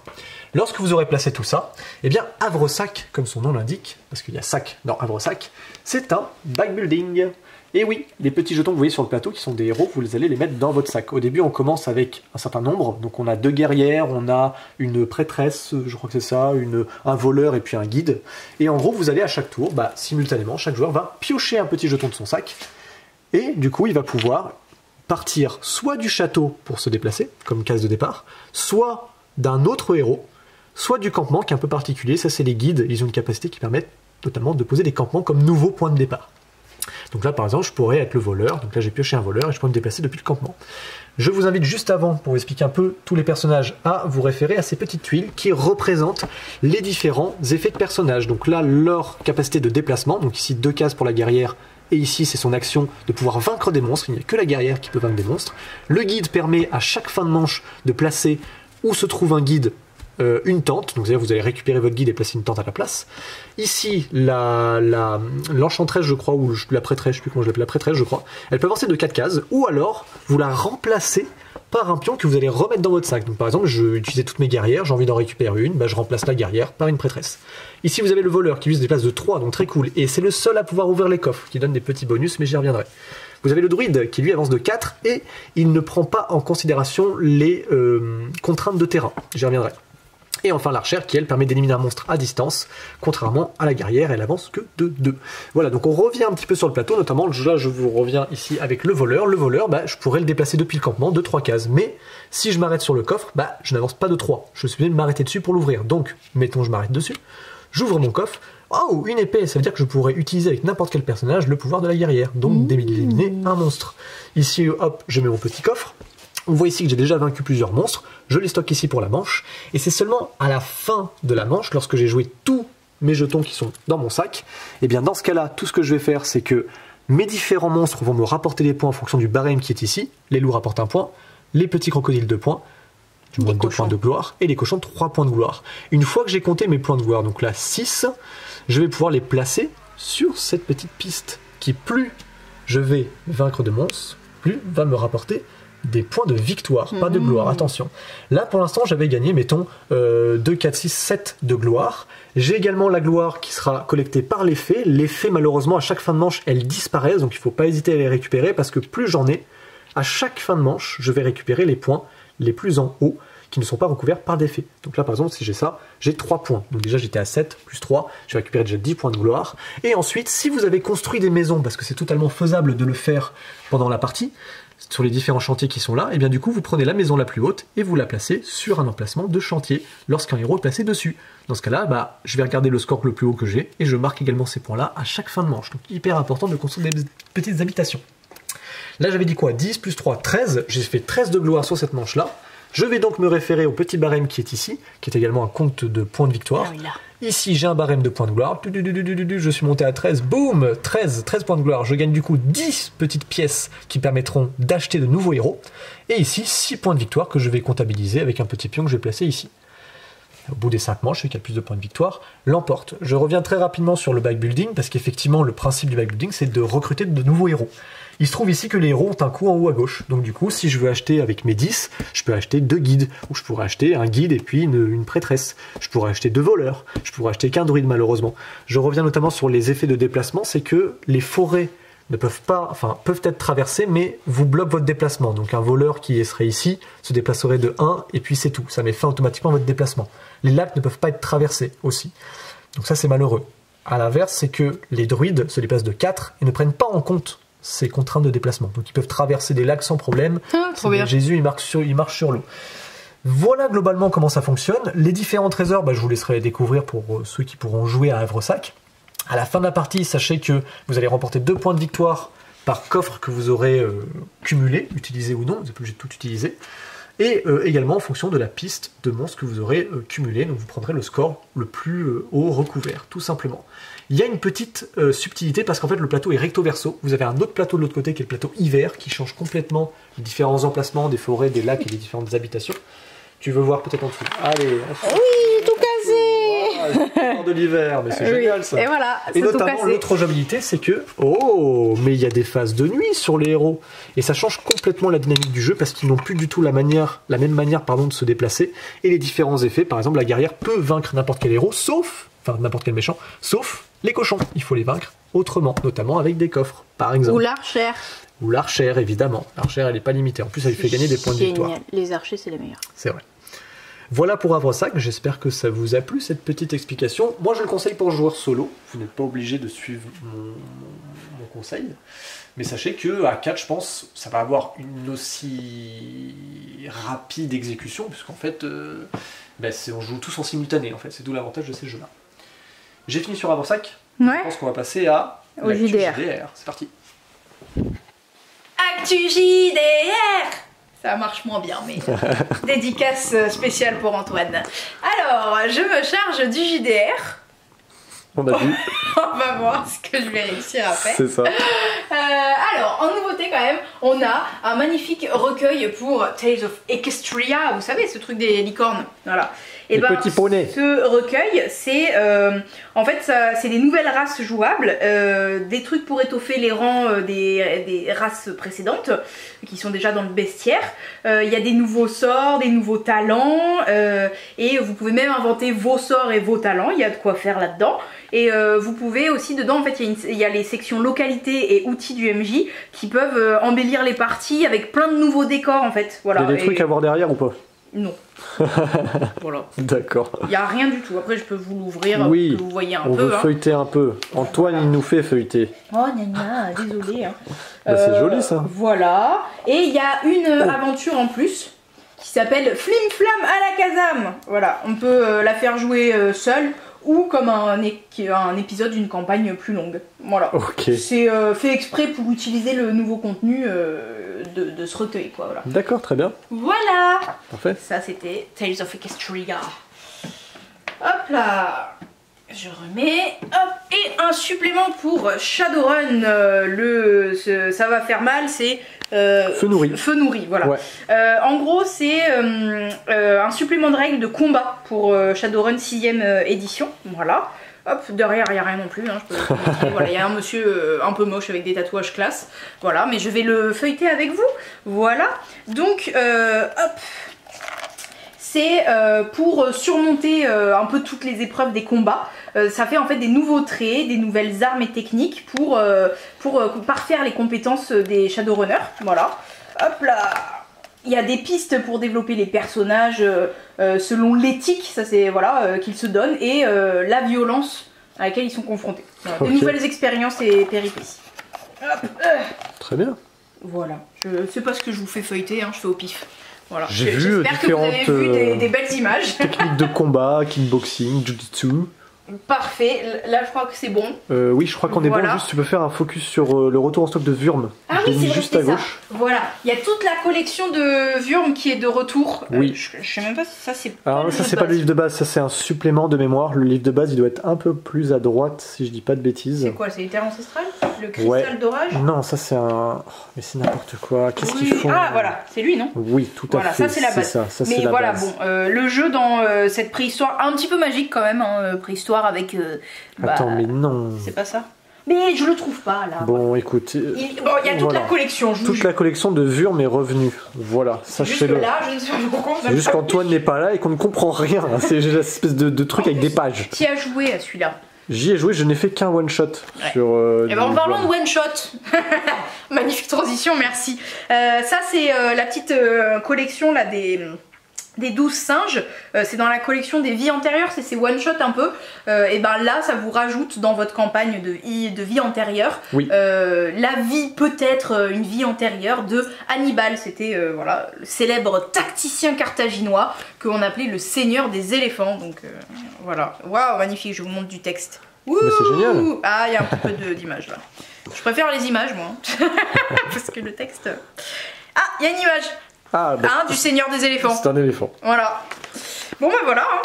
Lorsque vous aurez placé tout ça, eh bien, Havresac, comme son nom l'indique, parce qu'il y a sac dans Havresac, c'est un backbuilding. Et oui, les petits jetons que vous voyez sur le plateau qui sont des héros, vous allez les mettre dans votre sac. Au début, on commence avec un certain nombre. Donc, on a deux guerrières, on a une prêtresse, je crois que c'est ça, un voleur et puis un guide. Et en gros, vous allez à chaque tour, bah, simultanément, chaque joueur va piocher un petit jeton de son sac. Et du coup, il va pouvoir partir soit du château pour se déplacer, comme case de départ, soit d'un autre héros, soit du campement qui est un peu particulier. Ça, c'est les guides. Ils ont une capacité qui permet notamment de poser des campements comme nouveau point de départ. Donc là, par exemple, je pourrais être le voleur. Donc là, j'ai pioché un voleur et je peux me déplacer depuis le campement. Je vous invite juste avant, pour vous expliquer un peu tous les personnages, à vous référer à ces petites tuiles qui représentent les différents effets de personnages. Donc là, leur capacité de déplacement. Donc ici, deux cases pour la guerrière. Et ici, c'est son action de pouvoir vaincre des monstres. Il n'y a que la guerrière qui peut vaincre des monstres. Le guide permet à chaque fin de manche de placer où se trouve un guide euh, une tente, donc c'est-à-dire vous allez récupérer votre guide et placer une tente à la place. Ici, la, la, je crois, ou la prêtresse, je sais plus comment je l'appelle, la prêtresse, je crois, elle peut avancer de 4 cases, ou alors vous la remplacez par un pion que vous allez remettre dans votre sac. Donc par exemple, je utiliser toutes mes guerrières, j'ai envie d'en récupérer une, bah, je remplace la guerrière par une prêtresse. Ici vous avez le voleur qui vise des places de 3, donc très cool, et c'est le seul à pouvoir ouvrir les coffres, qui donne des petits bonus, mais j'y reviendrai. Vous avez le druide qui lui avance de 4 et il ne prend pas en considération les euh, contraintes de terrain. J'y reviendrai. Et enfin l'archère qui elle permet d'éliminer un monstre à distance, contrairement à la guerrière, elle avance que de 2. Voilà, donc on revient un petit peu sur le plateau, notamment là je vous reviens ici avec le voleur. Le voleur, bah, je pourrais le déplacer depuis le campement de 3 cases, mais si je m'arrête sur le coffre, bah, je n'avance pas de 3. Je suis obligé de m'arrêter dessus pour l'ouvrir. Donc, mettons je m'arrête dessus, j'ouvre mon coffre, Oh, une épée, ça veut dire que je pourrais utiliser avec n'importe quel personnage le pouvoir de la guerrière, donc d'éliminer un monstre. Ici, hop, je mets mon petit coffre. Vous voyez ici que j'ai déjà vaincu plusieurs monstres. Je les stocke ici pour la manche. Et c'est seulement à la fin de la manche, lorsque j'ai joué tous mes jetons qui sont dans mon sac, et bien dans ce cas-là, tout ce que je vais faire, c'est que mes différents monstres vont me rapporter des points en fonction du barème qui est ici. Les loups rapportent un point, les petits crocodiles deux points, du moins Les 2 cochons. points de gloire, et les cochons 3 points de gloire. Une fois que j'ai compté mes points de gloire, donc là 6, je vais pouvoir les placer sur cette petite piste qui plus je vais vaincre de monstres, plus va me rapporter des points de victoire, pas de gloire, attention. Là pour l'instant j'avais gagné, mettons, euh, 2, 4, 6, 7 de gloire. J'ai également la gloire qui sera collectée par les fées. Les fées malheureusement à chaque fin de manche elles disparaissent, donc il ne faut pas hésiter à les récupérer parce que plus j'en ai, à chaque fin de manche je vais récupérer les points les plus en haut qui ne sont pas recouverts par des fées. Donc là, par exemple, si j'ai ça, j'ai 3 points. Donc déjà, j'étais à 7 plus 3, j'ai récupéré déjà 10 points de gloire. Et ensuite, si vous avez construit des maisons, parce que c'est totalement faisable de le faire pendant la partie, sur les différents chantiers qui sont là, et bien du coup, vous prenez la maison la plus haute et vous la placez sur un emplacement de chantier lorsqu'un héros est placé dessus. Dans ce cas-là, bah, je vais regarder le score le plus haut que j'ai et je marque également ces points-là à chaque fin de manche. Donc hyper important de construire des petites habitations. Là, j'avais dit quoi? 10 plus 3, 13. J'ai fait 13 de gloire sur cette manche-là. Je vais donc me référer au petit barème qui est ici, qui est également un compte de points de victoire. Ah oui, là. Ici, j'ai un barème de points de gloire. Je suis monté à 13. Boum 13, 13 points de gloire. Je gagne du coup 10 petites pièces qui permettront d'acheter de nouveaux héros. Et ici, 6 points de victoire que je vais comptabiliser avec un petit pion que je vais placer ici. Au bout des 5 manches, celui qui a le plus de points de victoire l'emporte. Je reviens très rapidement sur le backbuilding parce qu'effectivement, le principe du backbuilding, c'est de recruter de nouveaux héros. Il se trouve ici que les héros ont un coût en haut à gauche. Donc du coup, si je veux acheter avec mes 10, je peux acheter deux guides. Ou je pourrais acheter un guide et puis une, prêtresse. Je pourrais acheter deux voleurs. Je pourrais acheter qu'un druide malheureusement. Je reviens notamment sur les effets de déplacement. C'est que les forêts ne peuvent pas, enfin, peuvent être traversées, mais vous bloquent votre déplacement. Donc un voleur qui serait ici se déplacerait de 1 et puis c'est tout. Ça met fin automatiquement à votre déplacement. Les lacs ne peuvent pas être traversés aussi. Donc ça c'est malheureux. À l'inverse, c'est que les druides se déplacent de 4 et ne prennent pas en compte ces contraintes de déplacement. Donc ils peuvent traverser des lacs sans problème. Ah, trop bien. Jésus, il marche sur, il marche sur l'eau. Voilà globalement comment ça fonctionne. Les différents trésors, bah, je vous laisserai découvrir pour euh, ceux qui pourront jouer à Havresac. À la fin de la partie, sachez que vous allez remporter deux points de victoire par coffre que vous aurez euh, cumulé, utilisé ou non, vous n'êtes pas obligé de tout utiliser. Et euh, également en fonction de la piste de monstres que vous aurez euh, cumulé, donc vous prendrez le score le plus haut recouvert, tout simplement. Il y a une petite euh, subtilité parce qu'en fait le plateau est recto verso. Vous avez un autre plateau de l'autre côté qui est le plateau hiver qui change complètement les différents emplacements des forêts, des lacs et des différentes habitations. Tu veux voir peut-être en dessous Allez, Oui, tout Wow, de l'hiver, mais c'est Oui. génial ça. Et voilà, Et notamment, l'autre jouabilité, c'est que, oh, mais il y a des phases de nuit sur les héros. Et ça change complètement la dynamique du jeu parce qu'ils n'ont plus du tout la manière, la même manière, pardon, de se déplacer. Et les différents effets, par exemple, la guerrière peut vaincre n'importe quel héros, sauf, enfin, n'importe quel méchant, sauf les cochons. Il faut les vaincre autrement, notamment avec des coffres, par exemple. Ou l'archère. Ou l'archère, évidemment. L'archère, elle n'est pas limitée. En plus, elle lui fait gagner des points de victoire. Génial. Les archers, c'est les meilleurs. C'est vrai. Voilà pour Havresac, j'espère que ça vous a plu cette petite explication. Moi je le conseille pour joueur solo, vous n'êtes pas obligé de suivre mon, conseil, mais sachez que à 4 je pense ça va avoir une aussi rapide exécution, puisqu'en fait euh, ben, c'est- on joue tous en simultané en fait, c'est d'où l'avantage de ces jeux-là. J'ai fini sur Havresac, je Ouais. pense qu'on va passer à Au JDR. C'est parti. Actu JDR Ça marche moins bien, mais dédicace euh, spéciale pour Antoine. Alors, je me charge du JDR. On a vu, On va voir ce que je vais réussir à faire. c'est ça. Euh, alors, en nouveauté quand même, on a un magnifique recueil pour Tales of Equestria, vous savez, ce truc des licornes. Voilà. Et Les petits poneys. ce recueil, c'est euh, en fait c'est des nouvelles races jouables, euh, des trucs pour étoffer les rangs euh, des, des races précédentes qui sont déjà dans le bestiaire. Euh, Il y a des nouveaux sorts, des nouveaux talents, euh, et vous pouvez même inventer vos sorts et vos talents. Il y a de quoi faire là-dedans. Et euh, vous pouvez aussi dedans, en fait, il y, a y les sections localité et outils du MJ qui peuvent embellir les parties avec plein de nouveaux décors en fait. Voilà. Il y a des Et- trucs à voir derrière ou pas? Non. voilà. D'accord. Il y a rien du tout. Après, je peux vous l'ouvrir Oui, pour que vous voyez un On peu. veut hein. feuilleter un peu. Antoine, il nous fait feuilleter. Oh, gna gna, désolé. hein. Bah, c'est joli, ça. Voilà. Et il y a une euh, aventure en plus qui s'appelle Flim Flam à la Kazam. Voilà, on peut euh, la faire jouer euh, seule ou comme un, épisode d'une campagne plus longue. Voilà. C'est euh, fait exprès pour utiliser le nouveau contenu euh, de, de ce recueil, quoi. Voilà. D'accord, très bien. Voilà. Parfait. Ça, c'était Tales of Equestria. Hop là. Je remets. Hop. Et un supplément pour Shadowrun. euh, le, ce- ça va faire mal, c'est. euh, Feu nourri. Feu nourri, voilà. Ouais. Euh, en gros, c'est euh, euh, un supplément de règles de combat pour Shadowrun 6ème édition. Voilà. Hop, derrière, il n'y a rien non plus. hein, je peux vous montrer. voilà, il y a un monsieur euh, un peu moche avec des tatouages classe. Voilà, mais je vais le feuilleter avec vous. Voilà. Donc, euh, hop. C'est euh, pour surmonter euh, un peu toutes les épreuves des combats. Euh, ça fait en fait des nouveaux traits, des nouvelles armes et techniques pour, euh, pour euh, parfaire les compétences des Shadowrunners. Voilà. Hop là il y a des pistes pour développer les personnages euh, euh, selon l'éthique, ça c'est voilà euh, qu'ils se donnent et euh, la violence à laquelle ils sont confrontés. Voilà. Des nouvelles expériences et péripéties. Hop, euh, Très bien. voilà. Je sais pas ce que je vous fais feuilleter, hein, je fais au pif. Voilà. J'ai vu J'espère que vous avez différentes, vu des, euh, des belles images. Technique de combat, kickboxing, jujitsu. Parfait. Là, je crois que c'est bon. Euh, oui, je crois qu'on est Voilà. bon. Juste, tu peux faire un focus sur euh, le retour en stock de Wurm. Ah oui, c'est juste à ça. Voilà. Il y a toute la collection de Wurm qui est de retour. Euh, Oui. je, je sais même pas si ça c'est. Alors ça c'est pas le livre de base, ça c'est un supplément de mémoire. Le livre de base il doit être un peu plus à droite si je dis pas de bêtises. C'est quoi C'est les terres ancestrales Le cristal Ouais. d'orage? Non, ça c'est un. oh, mais c'est n'importe quoi. Qu'est-ce Oui. qu'ils font Ah voilà, c'est lui non? Oui, tout à Voilà, fait. ça, c'est la base. ça, ça c'est Mais la voilà, base. bon, euh, le jeu dans euh, cette préhistoire, un petit peu magique quand même, hein, préhistoire avec. bah, Attends, mais non. C'est pas ça Mais je le trouve pas là. Bon, écoute. Il, bon, il y a toute voilà. la collection, je Toute jure. la collection de Wurm est revenue. Voilà, sachez-le. C'est juste qu'Antoine n'est pas là et qu'on ne comprend rien. C'est espèce de, de truc avec des pages. Qui a joué à celui-là J'y ai joué, je n'ai fait qu'un one shot Ouais. sur. euh, Et ben en parlant de one shot, magnifique transition, merci. Euh, ça c'est euh, la petite collection là des des 12 singes, Euh, c'est dans la collection des vies antérieures, c'est ces one shot un peu. Euh, et ben là, ça vous rajoute dans votre campagne de, vie antérieure Oui. euh, la vie peut-être une vie antérieure de Hannibal. C'était voilà le célèbre tacticien carthaginois qu'on appelait le seigneur des éléphants. Donc voilà, waouh magnifique. Je vous montre du texte. C'est génial. Ah, il y a un petit peu d'images là. Je préfère les images moi, parce que le texte. Ah, il y a une image Ah, bah, hein, du seigneur des éléphants. c'est un éléphant. Voilà. Bon ben voilà. hein.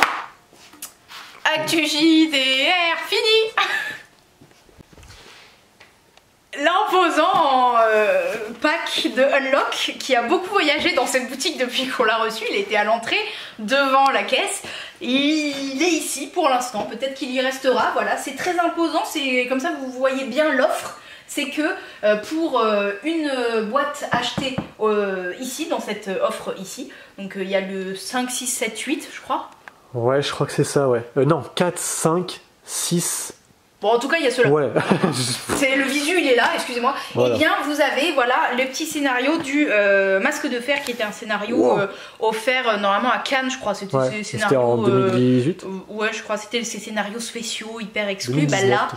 Actu JDR fini. L'imposant euh, pack de Unlock qui a beaucoup voyagé dans cette boutique depuis qu'on l'a reçu. Il était à l'entrée devant la caisse. Il est ici pour l'instant. Peut-être qu'il y restera. Voilà, c'est très imposant. C'est comme ça vous voyez bien l'offre. C'est que euh, pour euh, une euh, boîte achetée ici, dans cette offre ici, donc il y a le 5, 6, 7, 8, je crois. Ouais, je crois que c'est ça, ouais. Non, 4, 5, 6. Bon, en tout cas, il y a cela. Ouais. C'est le visu, il est là, excusez-moi. Voilà. Et bien, vous avez voilà le petit scénario du euh, Masque de fer qui était un scénario Wow. euh, offert euh, normalement à Cannes, je crois. C'était ouais. en euh, 2018. euh, ouais, je crois. C'était ces scénarios spéciaux hyper exclus. Bah 2019. là,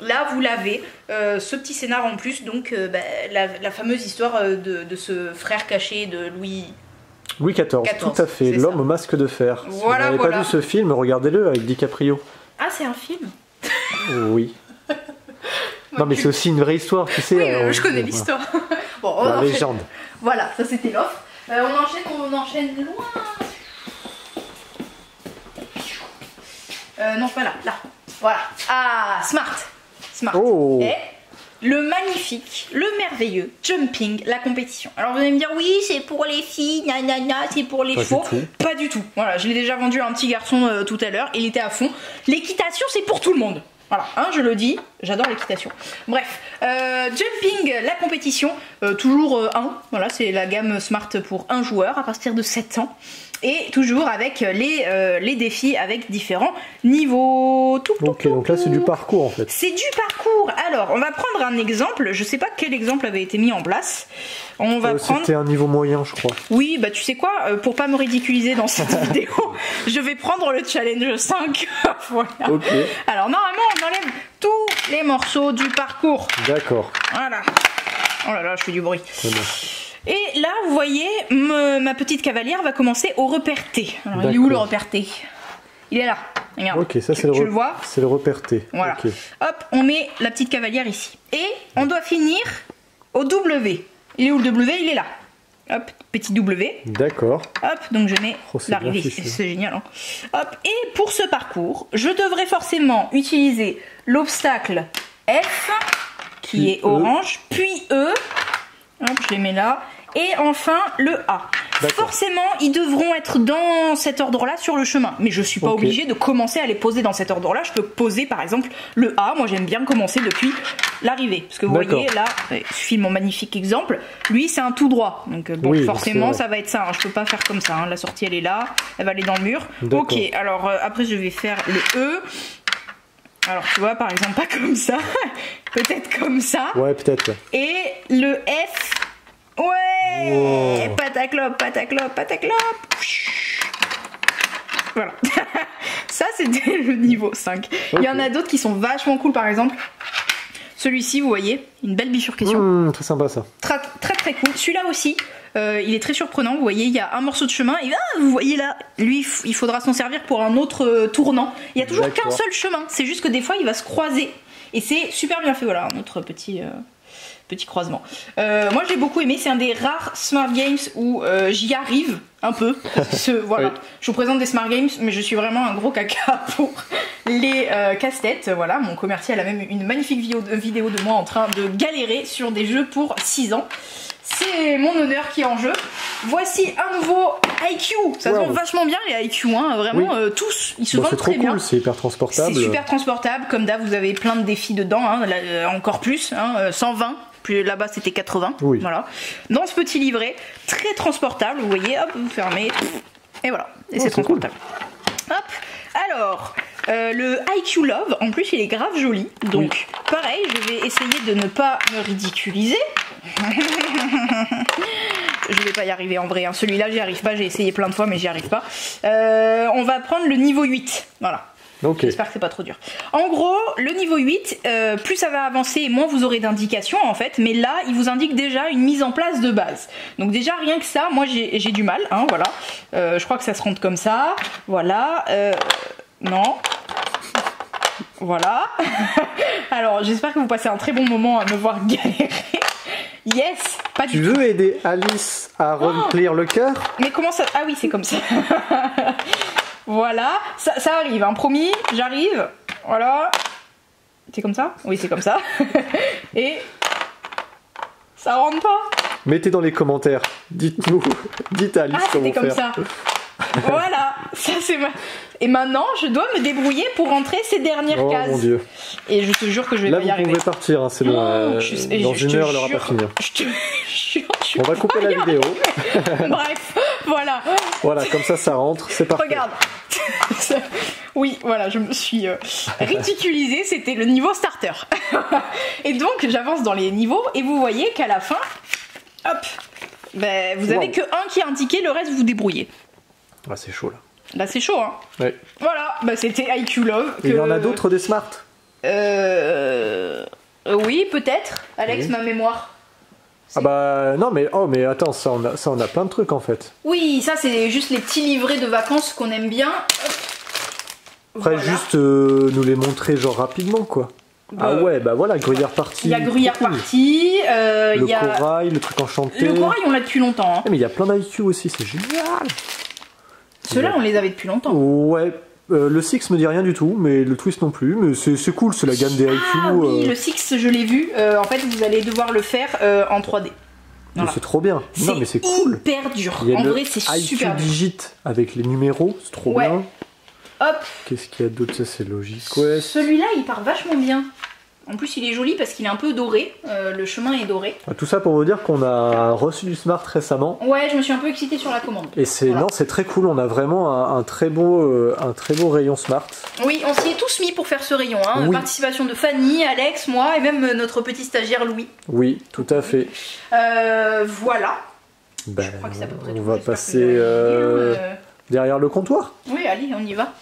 là, vous l'avez. euh, ce petit scénar en plus, donc euh, bah, la, la fameuse histoire euh, de, de ce frère caché de Louis. Louis XIV, 14, tout à fait. L'homme au masque de fer. si vous n'avez voilà. pas vu ce film, regardez-le avec DiCaprio. Ah, c'est un film? Oui. non, mais c'est aussi une vraie histoire, tu sais. Oui, euh, je connais l'histoire. bon, on La enchaîne. légende. Voilà, ça c'était l'offre. On enchaîne, on enchaîne loin. Non, pas là, là. Voilà. Ah, smart. Smart. Oh. Le magnifique, le merveilleux jumping, la compétition. Alors vous allez me dire oui, c'est pour les filles, nanana, c'est pour les Pas du chevaux. tout. Pas du tout. Voilà, je l'ai déjà vendu à un petit garçon euh, tout à l'heure, il était à fond. L'équitation, c'est pour tout le monde. Voilà, hein, je le dis, j'adore l'équitation. Bref, euh, jumping, la compétition, euh, toujours 1. voilà, c'est la gamme Smart pour un joueur à partir de 7 ans. Et toujours avec les, euh, les défis avec différents niveaux. Tout, tout, Ok, tout, donc là c'est du parcours en fait. C'est du parcours. Alors, on va prendre un exemple. Je sais pas quel exemple avait été mis en place. On va Euh, prendre. C'était un niveau moyen, je crois. Oui, bah tu sais quoi, euh, pour pas me ridiculiser dans cette vidéo, je vais prendre le challenge 5. voilà. Alors, normalement, on enlève tous les morceaux du parcours. d'accord. Voilà. Oh là là, je fais du bruit. Très bien. Et là, vous voyez, me- ma petite cavalière va commencer au repère T. Alors, il est où le repère T? Il est là. Regarde. Ok, ça c'est le, le vois? c'est le repère T. Voilà. Hop, on met la petite cavalière ici. Et on doit finir au W. Il est où le W? Il est là. Hop, petit W. D'accord. Hop, donc je mets Oh, l'arrivée. C'est génial. hein. Hop, et pour ce parcours, je devrais forcément utiliser l'obstacle F, qui Puis est E. orange, puis E. Hop, je les mets là. Et enfin le A. Forcément, ils devront être dans cet ordre-là sur le chemin. Mais je suis pas obligée de commencer à les poser dans cet ordre-là. Je peux poser par exemple le A. Moi j'aime bien commencer depuis l'arrivée. Parce que vous voyez là, je filme mon magnifique exemple. Lui c'est un tout droit. Donc euh, bon, Oui, forcément ça va être ça. hein. Je peux pas faire comme ça. hein. La sortie elle est là. Elle va aller dans le mur. Ok, alors euh, après je vais faire le E. Alors tu vois par exemple pas comme ça. Peut-être comme ça. Ouais, peut-être. Et le F. Ouais Wow. Pataclope, pataclope, pataclope Voilà. Ça, c'était le niveau 5. Il y en a d'autres qui sont vachement cool, par exemple. Celui-ci, vous voyez, une belle bifurcation. Hum, très sympa ça. Très, très très cool. Celui-là aussi, euh, il est très surprenant. Vous voyez, il y a un morceau de chemin. Et ah, vous voyez là, lui, il faudra s'en servir pour un autre euh, tournant. Il y a toujours qu'un seul chemin. C'est juste que des fois, il va se croiser. Et c'est super bien fait. Voilà, un autre petit. euh, Petit croisement. Euh, moi j'ai beaucoup aimé, c'est un des rares smart games où euh, j'y arrive un peu. Ce- voilà. Oui. Je vous présente des smart games, mais je suis vraiment un gros caca pour les euh, casse-têtes. Voilà, mon commercial a même une magnifique vidéo de, moi en train de galérer sur des jeux pour 6 ans. C'est mon honneur qui est en jeu. Voici un nouveau IQ. Ça se vend vachement bien les IQ, hein, vraiment Oui. euh, tous. Ils se Bon, vendent très bien. cool, c'est hyper transportable. C'est super transportable, comme d'hab, vous avez plein de défis dedans, hein, là, encore plus, hein, euh, 120. Là-bas c'était 80. Oui. Voilà. Dans ce petit livret, très transportable, vous voyez, hop, vous fermez, et voilà. Et Oh, c'est cool. transportable. Hop. Alors, euh, le IQ Love, en plus il est grave joli. Donc, pareil, je vais essayer de ne pas me ridiculiser. je vais pas y arriver en vrai. hein. Celui-là, j'y arrive pas. J'ai essayé plein de fois, mais j'y arrive pas. Euh, on va prendre le niveau 8. Voilà. J'espère que c'est pas trop dur. En gros, le niveau 8, euh, plus ça va avancer, et moins vous aurez d'indications en fait. Mais là, il vous indique déjà une mise en place de base. Donc déjà, rien que ça, moi j'ai du mal. Hein, voilà. Euh, je crois que ça se rentre comme ça. Voilà. Euh, non. Voilà. Alors, j'espère que vous passez un très bon moment à me voir galérer. Yes Pas Tu du tout. veux aider Alice à remplir le cœur? Mais comment ça... Ah oui, c'est comme ça. voilà, ça, ça arrive, hein, promis, j'arrive. Voilà. C'est comme ça? Oui, c'est comme ça. Et... Ça rentre pas Mettez dans les commentaires. Dites-nous. Dites à Alice Ah, comment c'était comme faire. ça. voilà, ça c'est ma... Et maintenant, je dois me débrouiller pour rentrer ces dernières Oh cases. mon dieu. Et je te jure que je vais Là, pas y vous arriver. pouvez partir, hein, c'est bon. Oh, euh, dans une heure, elle aura pas jure. fini. Je te jure, je On va couper la vidéo. Bref, voilà. Voilà, comme ça, ça rentre. C'est parfait. Regarde. oui, voilà, je me suis euh, ridiculisée, c'était le niveau starter. et donc, j'avance dans les niveaux et vous voyez qu'à la fin, hop, ben, vous avez Wow. que un qui est indiqué, le reste vous débrouillez. Ah, c'est chaud là. Là, c'est chaud, hein. Voilà, bah, c'était IQ Love. Il y en a d'autres des smart. Euh... euh, Oui, peut-être. Alex, Oui. ma mémoire. Ah bah non mais oh mais attends ça on a ça on a plein de trucs en fait. Oui, ça, c'est juste les petits livrets de vacances qu'on aime bien. Après Voilà. juste euh, nous les montrer genre rapidement quoi. ah Bah, ouais bah voilà gruyère partie. Il y a Gruyère. Party, euh, il Le y a. corail, le truc enchanté. Le corail, on l'a depuis longtemps. hein. Eh, mais il y a plein d'IQ aussi, c'est génial. Ceux-là, on les avait depuis longtemps. Ouais, Euh, le Six me dit rien du tout, mais le Twist non plus. Mais c'est c'est cool, c'est la gamme des IQ. Ah oui, euh, le Six, je l'ai vu. Euh, en fait, vous allez devoir le faire en 3D. mais Voilà. C'est trop bien. Non, mais c'est cool. hyper dur. Il y a En vrai, c'est super dur. Digit avec les numéros, c'est trop Ouais. bien. Hop, Qu'est-ce qu'il y a d'autre? Ça, c'est Logic Quest. celui-là, il part vachement bien. En plus, il est joli parce qu'il est un peu doré. Euh, le chemin est doré. Ah, Tout ça pour vous dire qu'on a reçu du Smart récemment. Ouais, je me suis un peu excitée sur la commande. Et c'est Voilà. non, c'est très cool. On a vraiment un, un très beau, euh, un très beau rayon Smart. Oui, on s'y est tous mis pour faire ce rayon. Hein. Oui. Participation de Fanny, Alex, moi et même euh, notre petit stagiaire Louis. Oui, tout à fait. Euh, voilà. Ben, Je crois que c'est à peu près on tout. va J'espère que passer derrière le comptoir. Oui, allez, on y va.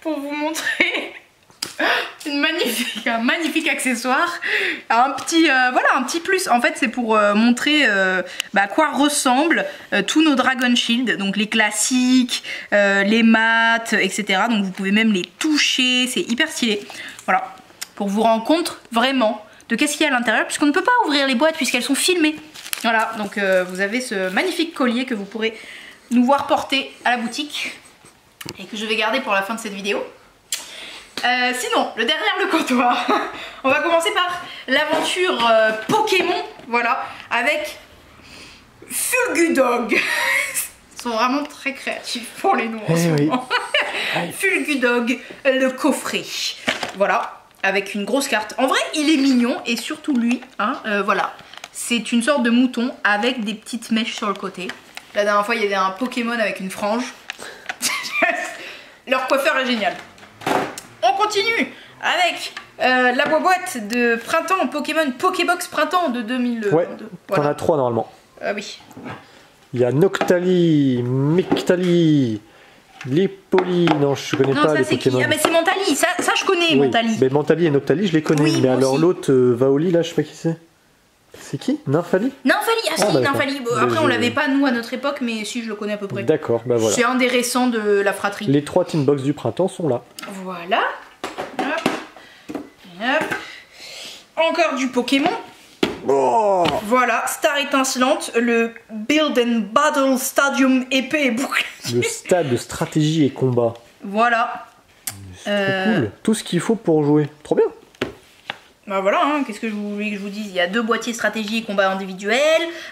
Pour vous montrer une magnifique, accessoire, un petit, euh, voilà, un petit plus. En fait, c'est pour euh, montrer euh, bah, à quoi ressemblent tous nos Dragon Shield, donc les classiques, les mattes, etc. Donc vous pouvez même les toucher, c'est hyper stylé. Voilà, pour vous rendre compte vraiment de qu'est-ce qu'il y a à l'intérieur, puisqu'on ne peut pas ouvrir les boîtes puisqu'elles sont filmées. Voilà, donc vous avez ce magnifique collier que vous pourrez nous voir porter à la boutique et que je vais garder pour la fin de cette vidéo. Euh, sinon, le derrière le comptoir, on va commencer par l'aventure euh, Pokémon, voilà, avec Fulgudog. Ils sont vraiment très créatifs pour les noms en Eh ce oui. moment. Fulgudog, le coffret. Voilà, avec une grosse carte. En vrai, il est mignon et surtout lui, hein, euh, voilà. C'est une sorte de mouton avec des petites mèches sur le côté. La dernière fois, il y avait un Pokémon avec une frange. Leur coiffeur est génial. On continue avec euh, la boîte de printemps Pokémon Pokébox printemps de 2022. Ouais, T'en Voilà. as trois normalement. Ah oui. Il y a Noctali, Mictali, Lipoli. Non, je connais Non, pas ça les c'est qui Pokémon. Ah, mais c'est Mentali. Ça, ça je connais, Oui, Mentali. Mais Mentali et Noctali, je les connais. Oui, mais alors l'autre, euh, Vaoli, là, je sais pas qui c'est. C'est qui? Nymphali Nymphali, ah si, Ah, bah, d'accord. Nymphali. Bon, Mais après, on l'avait pas nous à notre époque, mais si je le connais à peu près. D'accord, bah voilà. C'est un des récents de la fratrie. Les trois Team Box du printemps sont là. Voilà. Hop. Hop. Encore du Pokémon. Oh Voilà, Star étincelante, le Build and Battle Stadium épée et boucle. Le stade de stratégie et combat. Voilà. C'est Euh, cool. Tout ce qu'il faut pour jouer. Trop bien. Bah voilà, hein, qu'est-ce que je voulais que je vous dise? Il y a deux boîtiers stratégie et combat individuel,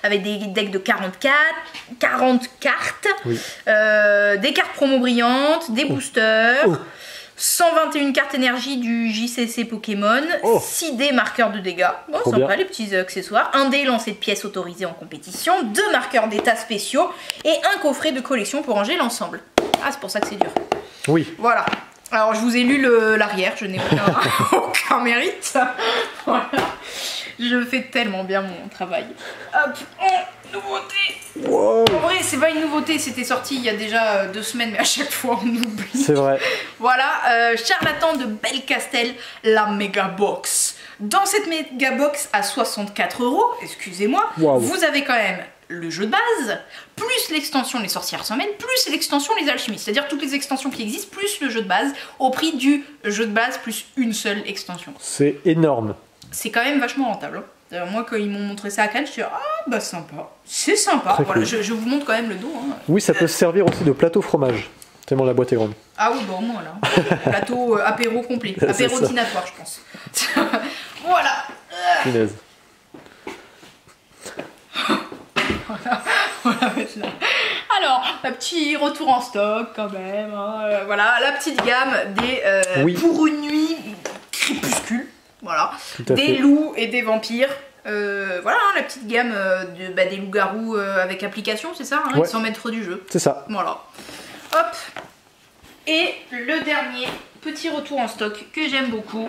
avec des decks de 44, 40 cartes, Oui. euh, des cartes promo brillantes, des boosters, Oh. 121 cartes énergie du JCC Pokémon, Oh. 6 dés marqueurs de dégâts, bon, Trop sympa bien. les petits accessoires, un dé lancé de pièces autorisées en compétition, deux marqueurs d'état spéciaux et un coffret de collection pour ranger l'ensemble. Ah, c'est pour ça que c'est dur. Oui. Voilà. Alors je vous ai lu l'arrière, je n'ai aucun, aucun mérite. Voilà. Je fais tellement bien mon travail. Hop, oh, nouveauté. Wow. En vrai, c'est pas une nouveauté, c'était sorti il y a déjà euh, deux semaines, mais à chaque fois on oublie. C'est vrai. Voilà, euh, charlatan de Belcastel, la méga box. Dans cette méga box à 64 euros, excusez-moi, vous avez quand même le jeu de base, plus l'extension Les Sorcières Semaines, plus l'extension Les Alchimistes, c'est-à-dire toutes les extensions qui existent, plus le jeu de base, au prix du jeu de base plus une seule extension. C'est énorme. C'est quand même vachement rentable. hein. Moi, quand ils m'ont montré ça à Cannes, je suis ah bah sympa, c'est sympa. Voilà, cool. je, je vous montre quand même le dos. hein. Oui, ça peut se servir aussi de plateau fromage. Tellement la boîte est grande. Ah oui, bah au moins là. Plateau euh, apéro complet. Apéro ça. dînatoire, je pense. voilà. Punaise. On va mettre là. Alors, un petit retour en stock quand même. hein. Euh, voilà, la petite gamme des euh, Oui. pour une nuit crépuscule. Voilà. Des fait. loups et des vampires. Euh, voilà, hein, la petite gamme de, bah, des loups-garous avec application, c'est ça hein, Ouais. Ils mettent du jeu. C'est ça. Voilà. Hop. Et le dernier petit retour en stock que j'aime beaucoup.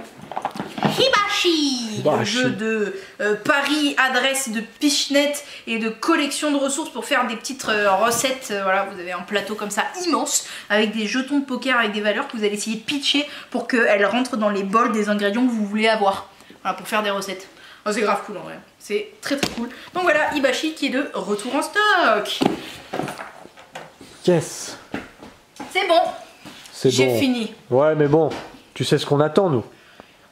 Hibashi, Le jeu de euh, Paris, adresse de Pichnet et de collection de ressources pour faire des petites euh, recettes. Euh, voilà, vous avez un plateau comme ça immense avec des jetons de poker avec des valeurs que vous allez essayer de pitcher pour qu'elles rentrent dans les bols des ingrédients que vous voulez avoir. Voilà, pour faire des recettes. Oh, c'est grave cool en vrai. C'est très très cool. Donc voilà, Hibashi qui est de retour en stock. Yes. C'est bon, C'est j'ai bon. fini. Ouais, mais bon, tu sais ce qu'on attend, nous.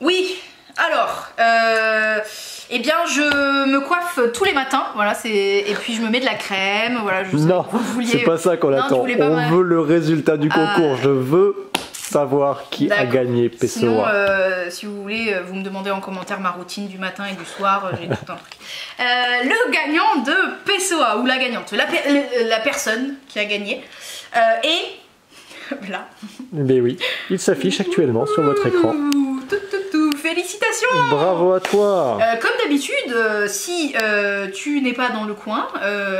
Oui, alors, euh, Eh bien, je me coiffe tous les matins, voilà, c'est et puis je me mets de la crème, voilà. Je Non, vouliez- c'est pas ça qu'on Non, attend. On ma- veut le résultat du Ah. concours. Je veux savoir qui a gagné Sinon, Pessoa. euh, si vous voulez, euh, vous me demandez en commentaire ma routine du matin et du soir, j'ai tout un truc. Le gagnant de Pessoa, ou la gagnante, la, pe- la personne qui a gagné, euh, là, Mais oui, il s'affiche actuellement sur votre écran. Ouh, tout, tout, tout, félicitations Bravo à toi Euh, comme d'habitude, euh, si euh, tu n'es pas dans le coin,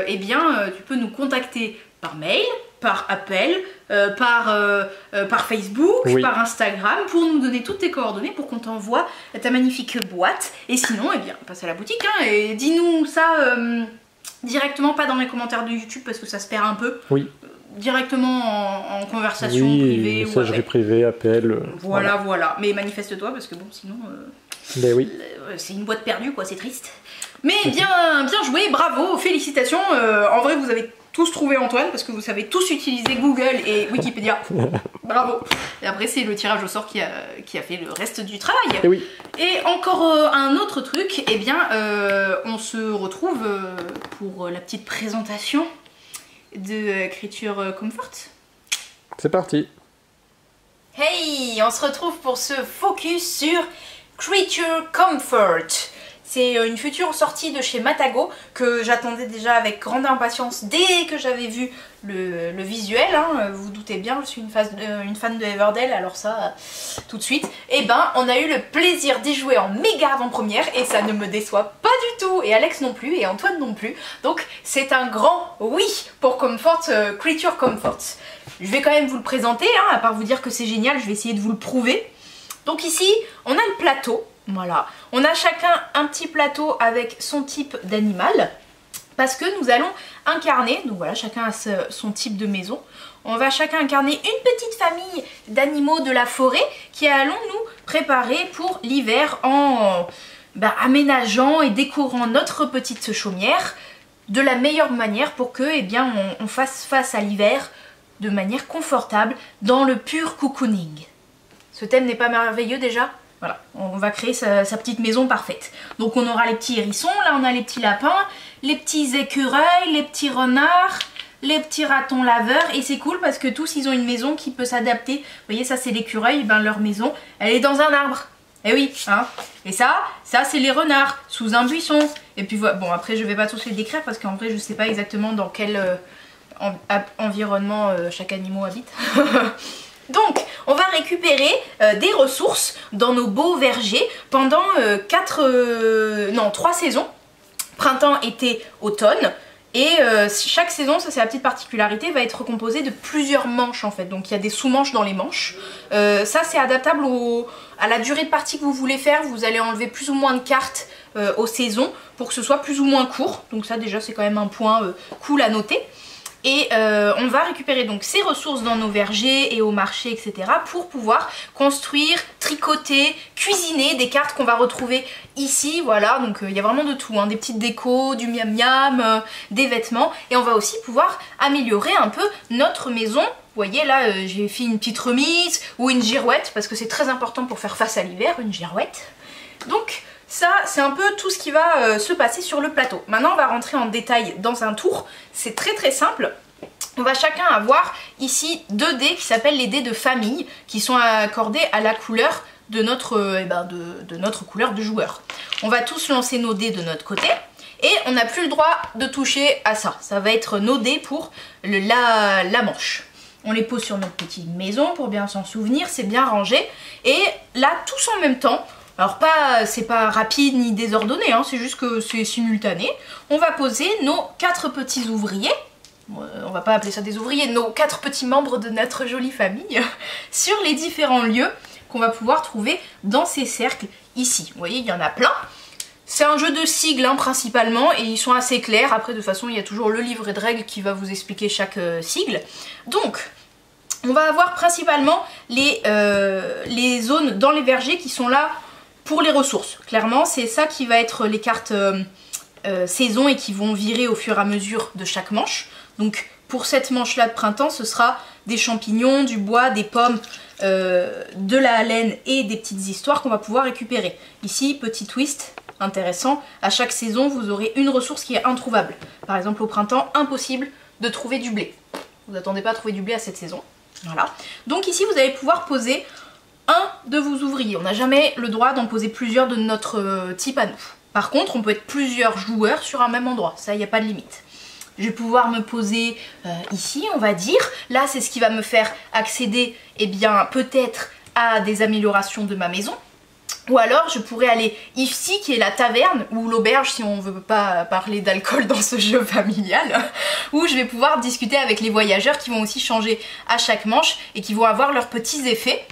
eh bien, tu peux nous contacter par mail, par appel, euh, par, euh, euh, par Facebook, Oui. par Instagram, pour nous donner toutes tes coordonnées pour qu'on t'envoie ta magnifique boîte. Et sinon, eh bien, passe à la boutique hein, et dis-nous ça directement, pas dans les commentaires de YouTube parce que ça se perd un peu. Oui. Directement en, en conversation Oui, privée ou messagerie privée, appel. euh, Voilà, voilà. Mais manifeste-toi parce que bon, sinon. euh, Ben oui. euh, c'est une boîte perdue, quoi, c'est triste. Mais bien, bien joué, bravo, félicitations. Euh, en vrai, vous avez tous trouvé Antoine parce que vous savez tous utiliser Google et Wikipédia. bravo. Et après, c'est le tirage au sort qui a, qui a fait le reste du travail. Et oui. Et encore euh, un autre truc, eh bien, euh, on se retrouve euh, pour la petite présentation de euh, Creature euh, Comfort. C'est parti. Hey, on se retrouve pour ce focus sur Creature Comfort. C'est euh, une future sortie de chez Matago que j'attendais déjà avec grande impatience dès que j'avais vu le, visuel. hein. Vous vous doutez bien, je suis une, euh, fan de Everdell, alors ça, euh, tout de suite. Et ben, on a eu le plaisir d'y jouer en méga avant-première et ça ne me déçoit pas du tout. Et Alex non plus, et Antoine non plus. Donc, c'est un grand oui pour Comfort, Creature Comfort. Je vais quand même vous le présenter, hein, à part vous dire que c'est génial, je vais essayer de vous le prouver. Donc ici, on a le plateau, voilà. On a chacun un petit plateau avec son type d'animal, parce que nous allons incarner, donc voilà, chacun a son type de maison. On va chacun incarner une petite famille d'animaux de la forêt qui allons nous préparer pour l'hiver en bah, aménageant et décorant notre petite chaumière de la meilleure manière pour que eh bien, on, on fasse face à l'hiver de manière confortable dans le pur cocooning. Ce thème n'est pas merveilleux déjà? Voilà, on va créer sa, petite maison parfaite. Donc on aura les petits hérissons, là on a les petits lapins, les petits écureuils, les petits renards, les petits ratons laveurs et c'est cool parce que tous ils ont une maison qui peut s'adapter. Vous voyez ça c'est l'écureuil, ben leur maison elle est dans un arbre. Eh oui, hein. Et ça, ça c'est les renards sous un buisson. Et puis voilà, bon après je vais pas tous les décrire parce qu'en vrai je sais pas exactement dans quel euh, environnement euh, chaque animal habite. Donc, on va récupérer euh, des ressources dans nos beaux vergers pendant 4, non 3 saisons, printemps, été, automne. Et euh, chaque saison, ça c'est la petite particularité, va être composée de plusieurs manches en fait. Donc il y a des sous-manches dans les manches. Euh, ça c'est adaptable à la durée de partie que vous voulez faire. Vous allez enlever plus ou moins de cartes euh, aux saisons pour que ce soit plus ou moins court. Donc ça déjà c'est quand même un point euh, cool à noter. Et euh, on va récupérer donc ces ressources dans nos vergers et au marché, etc. pour pouvoir construire, tricoter, cuisiner des cartes qu'on va retrouver ici. Voilà, donc euh, il y a vraiment de tout, hein, des petites décos, du miam miam, euh, des vêtements. Et on va aussi pouvoir améliorer un peu notre maison. Vous voyez là, j'ai fait une petite remise ou une girouette parce que c'est très important pour faire face à l'hiver, une girouette. Donc ça, c'est un peu tout ce qui va euh, se passer sur le plateau. Maintenant, on va rentrer en détail dans un tour. C'est très très simple. On va chacun avoir ici deux dés qui s'appellent les dés de famille, qui sont accordés à la couleur de notre, euh, eh ben, couleur de joueur. On va tous lancer nos dés de notre côté. Et on n'a plus le droit de toucher à ça. Ça va être nos dés pour la manche. On les pose sur notre petite maison pour bien s'en souvenir, c'est bien rangé. Et là, tous en même temps, alors pas, c'est pas rapide ni désordonné, hein, c'est juste que c'est simultané. On va poser nos quatre petits ouvriers, euh, on va pas appeler ça des ouvriers, nos quatre petits membres de notre jolie famille, sur les différents lieux qu'on va pouvoir trouver dans ces cercles ici. Vous voyez, il y en a plein. C'est un jeu de sigles hein, principalement et ils sont assez clairs. Après, de toute façon, il y a toujours le livret de règles qui va vous expliquer chaque euh, sigle. Donc, on va avoir principalement euh, les zones dans les vergers qui sont là pour les ressources. Clairement, c'est ça qui va être les cartes euh, euh, saison et qui vont virer au fur et à mesure de chaque manche. Donc, pour cette manche-là de printemps, ce sera des champignons, du bois, des pommes, euh, de la laine et des petites histoires qu'on va pouvoir récupérer. Ici, petit twist, intéressant. À chaque saison, vous aurez une ressource qui est introuvable. Par exemple, au printemps, impossible de trouver du blé. Vous attendez pas à trouver du blé à cette saison. Voilà. Donc ici, vous allez pouvoir poser un de vos ouvriers. On n'a jamais le droit d'en poser plusieurs de notre euh, type à nous. Par contre, on peut être plusieurs joueurs sur un même endroit. Ça, il n'y a pas de limite. Je vais pouvoir me poser euh, ici, on va dire. Là, c'est ce qui va me faire accéder, eh bien, peut-être à des améliorations de ma maison. Ou alors je pourrais aller ici qui est la taverne ou l'auberge si on veut pas parler d'alcool dans ce jeu familial où je vais pouvoir discuter avec les voyageurs qui vont aussi changer à chaque manche et qui vont avoir leurs petits effets.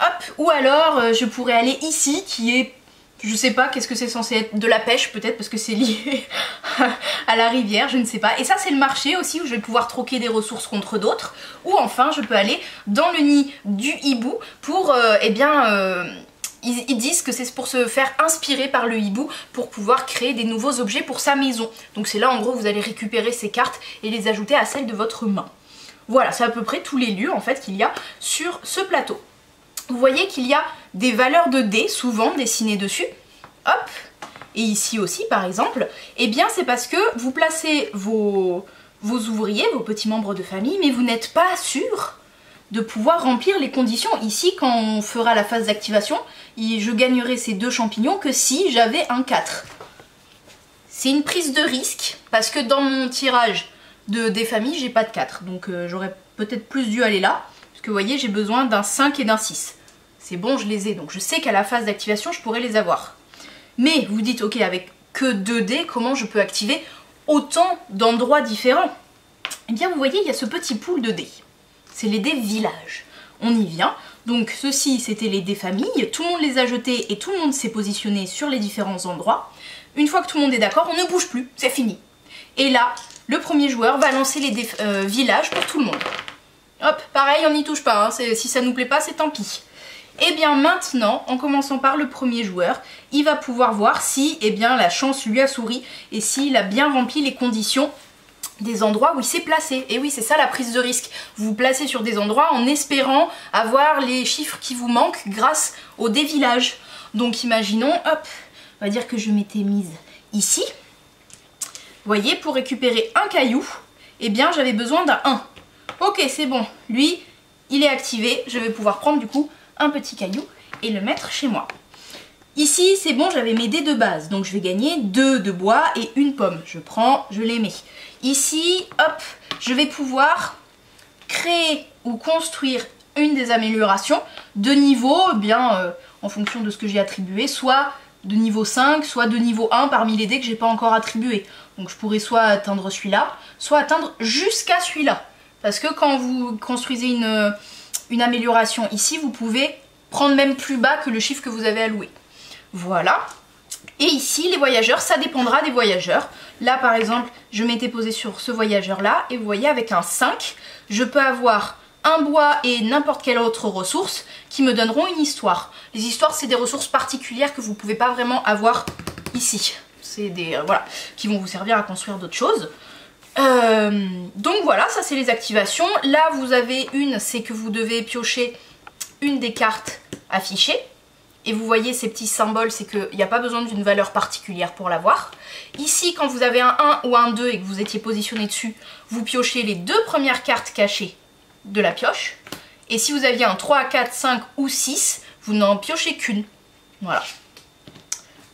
Hop, ou alors euh, je pourrais aller ici qui est je sais pas qu'est-ce que c'est censé être de la pêche peut-être parce que c'est lié à la rivière, je ne sais pas. Et ça c'est le marché aussi où je vais pouvoir troquer des ressources contre d'autres. Ou enfin je peux aller dans le nid du hibou pour euh, eh bien euh, ils, disent que c'est pour se faire inspirer par le hibou pour pouvoir créer des nouveaux objets pour sa maison. Donc c'est là en gros vous allez récupérer ces cartes et les ajouter à celles de votre main. Voilà, c'est à peu près tous les lieux en fait qu'il y a sur ce plateau. Vous voyez qu'il y a des valeurs de dés souvent dessinées dessus. Hop Et ici aussi par exemple. Eh bien c'est parce que vous placez vos, vos ouvriers, vos petits membres de famille, mais vous n'êtes pas sûr de pouvoir remplir les conditions. Ici, quand on fera la phase d'activation, je gagnerai ces deux champignons que si j'avais un 4. C'est une prise de risque, parce que dans mon tirage de, des familles, j'ai pas de 4. Donc euh, j'aurais peut-être plus dû aller là, parce que vous voyez, j'ai besoin d'un 5 et d'un 6. C'est bon, je les ai, donc je sais qu'à la phase d'activation, je pourrais les avoir. Mais vous dites, ok, avec que 2 dés, comment je peux activer autant d'endroits différents? Eh bien, vous voyez, il y a ce petit pool de dés c'est les dés villages. On y vient. Donc ceci, c'était les dés familles. Tout le monde les a jetés et tout le monde s'est positionné sur les différents endroits. Une fois que tout le monde est d'accord, on ne bouge plus, c'est fini. Et là, le premier joueur va lancer les dés euh, villages pour tout le monde. Hop, pareil, on n'y touche pas. Hein. Si ça nous plaît pas, c'est tant pis. Et eh bien maintenant, en commençant par le premier joueur, il va pouvoir voir si eh bien, la chance lui a souri et s'il a bien rempli les conditions des endroits où il s'est placé. Et oui, c'est ça la prise de risque. Vous vous placez sur des endroits en espérant avoir les chiffres qui vous manquent grâce au dévillage. Donc imaginons, hop, on va dire que je m'étais mise ici. Vous voyez, pour récupérer un caillou, eh bien j'avais besoin d'un 1. Ok, c'est bon. Lui, il est activé. Je vais pouvoir prendre du coup un petit caillou et le mettre chez moi. Ici, c'est bon, j'avais mes dés de base, donc je vais gagner 2 de bois et une pomme. Je prends, je les mets. Ici, hop, je vais pouvoir créer ou construire une des améliorations de niveau, eh bien euh, en fonction de ce que j'ai attribué, soit de niveau 5, soit de niveau 1 parmi les dés que j'ai pas encore attribués. Donc je pourrais soit atteindre celui-là, soit atteindre jusqu'à celui-là. Parce que quand vous construisez une, une amélioration ici, vous pouvez prendre même plus bas que le chiffre que vous avez alloué. Voilà. Et ici, les voyageurs, ça dépendra des voyageurs. Là, par exemple, je m'étais posé sur ce voyageur-là, et vous voyez, avec un 5, je peux avoir un bois et n'importe quelle autre ressource qui me donneront une histoire. Les histoires, c'est des ressources particulières que vous ne pouvez pas vraiment avoir ici. C'est des... Euh, voilà, qui vont vous servir à construire d'autres choses. Euh, donc voilà, ça c'est les activations. Là, vous avez une, c'est que vous devez piocher une des cartes affichées. Et vous voyez ces petits symboles, c'est qu'il n'y a pas besoin d'une valeur particulière pour l'avoir. Ici, quand vous avez un 1 ou un 2 et que vous étiez positionné dessus, vous piochez les deux premières cartes cachées de la pioche. Et si vous aviez un 3, 4, 5 ou 6, vous n'en piochez qu'une. Voilà.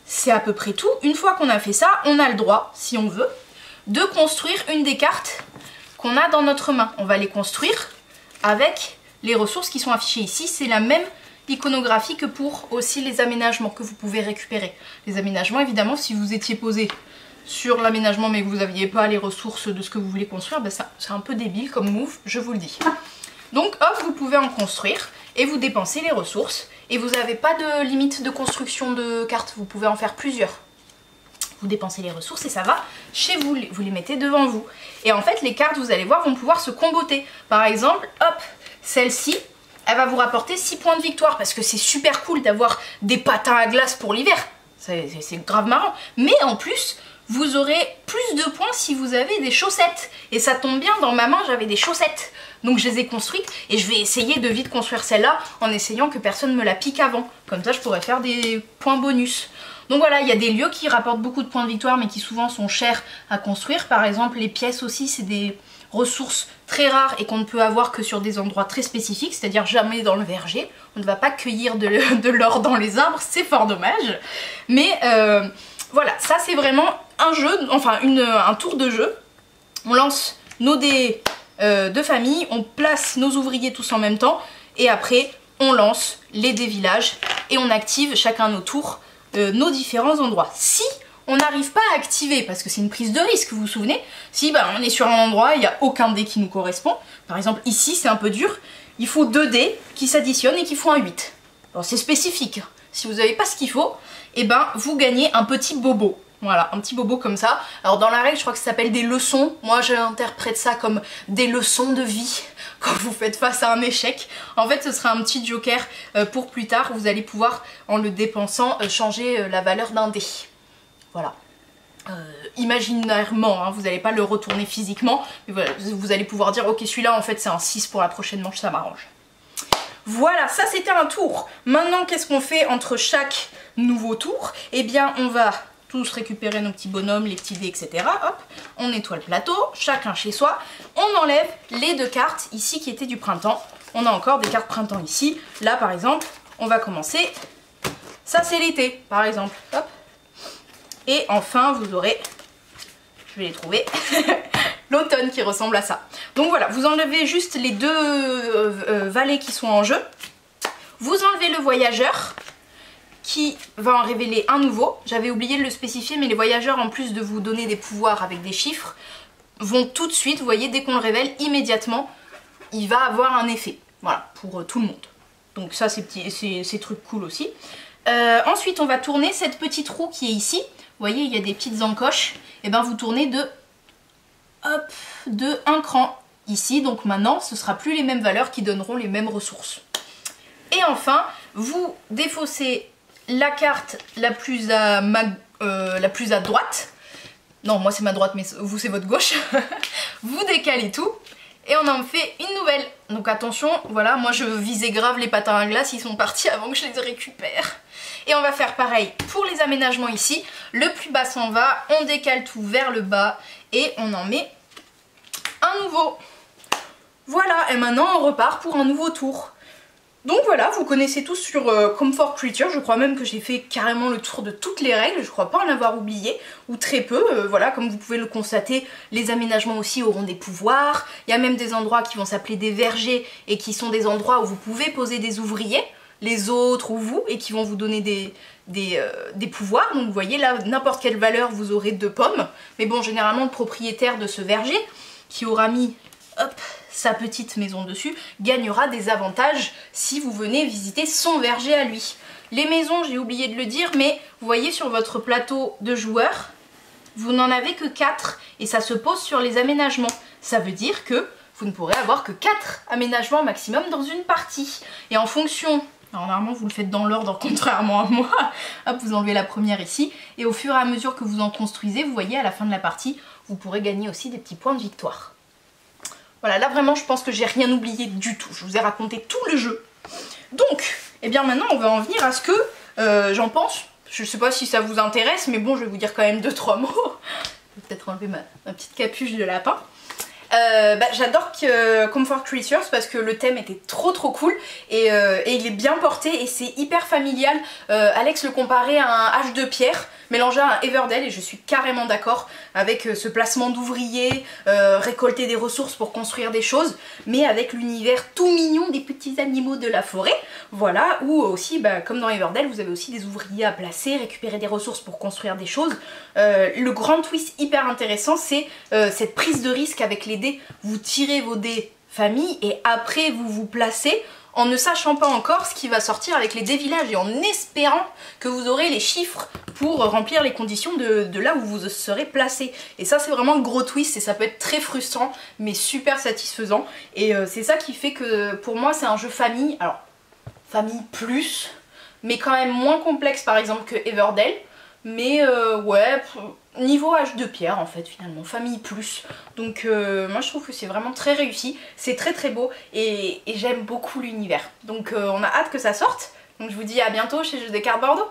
C'est à peu près tout. Une fois qu'on a fait ça, on a le droit, si on veut, de construire une des cartes qu'on a dans notre main. On va les construire avec les ressources qui sont affichées ici. C'est la même iconographie que pour aussi les aménagements que vous pouvez récupérer. Les aménagements, évidemment, si vous étiez posé sur l'aménagement mais que vous n'aviez pas les ressources de ce que vous voulez construire, ben c'est un peu débile comme move, je vous le dis. Donc hop, vous pouvez en construire et vous dépensez les ressources et vous n'avez pas de limite de construction de cartes, vous pouvez en faire plusieurs. Vous dépensez les ressources et ça va chez vous, vous les mettez devant vous. Et en fait, les cartes, vous allez voir, vont pouvoir se comboter. Par exemple, hop, celle-ci, elle va vous rapporter 6 points de victoire parce que c'est super cool d'avoir des patins à glace pour l'hiver. C'est grave marrant. Mais en plus, vous aurez plus de points si vous avez des chaussettes. Et ça tombe bien, dans ma main j'avais des chaussettes. Donc je les ai construites et je vais essayer de vite construire celle-là en essayant que personne me la pique avant. Comme ça je pourrais faire des points bonus. Donc voilà, il y a des lieux qui rapportent beaucoup de points de victoire mais qui souvent sont chers à construire. Par exemple les pièces aussi c'est des ressources très rares et qu'on ne peut avoir que sur des endroits très spécifiques, c'est-à-dire jamais dans le verger. On ne va pas cueillir de, l'or dans les arbres, c'est fort dommage. Mais euh, voilà, ça c'est vraiment un jeu, enfin un tour de jeu. On lance nos dés euh, de famille, on place nos ouvriers tous en même temps et après on lance les dés villages et on active chacun nos tours euh, nos différents endroits. Si on n'arrive pas à activer, parce que c'est une prise de risque, vous vous souvenez, si bah, on est sur un endroit, il n'y a aucun dé qui nous correspond, par exemple ici c'est un peu dur, il faut deux dés qui s'additionnent et qui font un 8. c'est spécifique, si vous n'avez pas ce qu'il faut, et eh ben vous gagnez un petit bobo. Voilà, un petit bobo comme ça. Alors dans la règle, je crois que ça s'appelle des leçons. Moi, j'interprète ça comme des leçons de vie quand vous faites face à un échec. En fait, ce sera un petit joker euh, pour plus tard. Vous allez pouvoir, en le dépensant, euh, changer euh, la valeur d'un dé. Voilà. imaginairement, hein, vous n'allez pas le retourner physiquement, vous allez pouvoir dire ok celui-là en fait c'est un 6 pour la prochaine manche, ça m'arrange. Voilà, ça c'était un tour. Maintenant qu'est-ce qu'on fait entre chaque nouveau tour? Eh bien on va tous récupérer nos petits bonhommes, les petits dés, etc. Hop, on nettoie le plateau, chacun chez soi. On enlève les deux cartes ici qui étaient du printemps. On a encore des cartes printemps ici. Là, par exemple, on va commencer. Ça, c'est l'été, par exemple. Hop. Et enfin, vous aurez, je vais les trouver, l'automne qui ressemble à ça. Donc voilà, vous enlevez juste les deux euh, euh, vallées qui sont en jeu. Vous enlevez le voyageur qui va en révéler un nouveau. J'avais oublié de le spécifier, mais les voyageurs, en plus de vous donner des pouvoirs avec des chiffres, vont tout de suite, vous voyez, dès qu'on le révèle, immédiatement, il va avoir un effet. Voilà, pour euh, tout le monde. Donc ça, c'est ces trucs cool aussi. Euh, ensuite, on va tourner cette petite roue qui est ici. Vous voyez, il y a des petites encoches. Et eh bien, vous tournez de, hop, de un cran ici. Donc maintenant, ce sera plus les mêmes valeurs qui donneront les mêmes ressources. Et enfin, vous défaussez la carte la plus à, euh, la plus à droite. Non, moi c'est ma droite, mais vous c'est votre gauche. vous décalez tout et on en fait une nouvelle. Donc attention, voilà, moi je visais grave les patins à glace, ils sont partis avant que je les récupère. Et on va faire pareil pour les aménagements ici. Le plus bas s'en va, on décale tout vers le bas et on en met un nouveau. Voilà, et maintenant on repart pour un nouveau tour. Donc voilà, vous connaissez tous sur euh, Comfort Creature, je crois même que j'ai fait carrément le tour de toutes les règles, je crois pas en avoir oublié, ou très peu, euh, voilà, comme vous pouvez le constater, les aménagements aussi auront des pouvoirs, il y a même des endroits qui vont s'appeler des vergers et qui sont des endroits où vous pouvez poser des ouvriers, les autres ou vous, et qui vont vous donner des, euh, pouvoirs, donc vous voyez là, n'importe quelle valeur vous aurez deux pommes, mais bon, généralement le propriétaire de ce verger, qui aura mis, sa petite maison dessus, gagnera des avantages si vous venez visiter son verger à lui. Les maisons, j'ai oublié de le dire, mais vous voyez sur votre plateau de joueurs, vous n'en avez que 4 et ça se pose sur les aménagements. Ça veut dire que vous ne pourrez avoir que 4 aménagements maximum dans une partie. Et en fonction, normalement vous le faites dans l'ordre contrairement à moi, hop vous enlevez la première ici, et au fur et à mesure que vous en construisez, vous voyez à la fin de la partie, vous pourrez gagner aussi des petits points de victoire. Voilà, là vraiment je pense que j'ai rien oublié du tout. Je vous ai raconté tout le jeu. Donc, eh bien maintenant on va en venir à ce que euh, j'en pense. Je sais pas si ça vous intéresse, mais bon, je vais vous dire quand même deux trois mots. Je vais peut-être enlever ma petite capuche de lapin. Euh, bah, j'adore que Comfort Creatures parce que le thème était trop trop cool et, euh, il est bien porté et c'est hyper familial. Euh, Alex le comparait à un H de pierre mélangé à un Everdell et je suis carrément d'accord avec ce placement d'ouvriers, récolter des ressources pour construire des choses, mais avec l'univers tout mignon des petits animaux de la forêt. Voilà, ou aussi, bah, comme dans Everdell, vous avez aussi des ouvriers à placer, récupérer des ressources pour construire des choses. le grand twist hyper intéressant, c'est cette prise de risque avec les dés, vous tirez vos dés famille et après vous vous placez en ne sachant pas encore ce qui va sortir avec les dés villages et en espérant que vous aurez les chiffres pour remplir les conditions de, là où vous serez placé. Et ça c'est vraiment le gros twist et ça peut être très frustrant mais super satisfaisant. Et euh, c'est ça qui fait que pour moi c'est un jeu famille, alors famille plus, mais quand même moins complexe par exemple que Everdell Mais euh, ouais, niveau âge de pierre en fait finalement, famille plus. Donc euh, moi je trouve que c'est vraiment très réussi, c'est très très beau et, j'aime beaucoup l'univers. Donc euh, on a hâte que ça sorte. Donc je vous dis à bientôt chez Jeux des Bordeaux.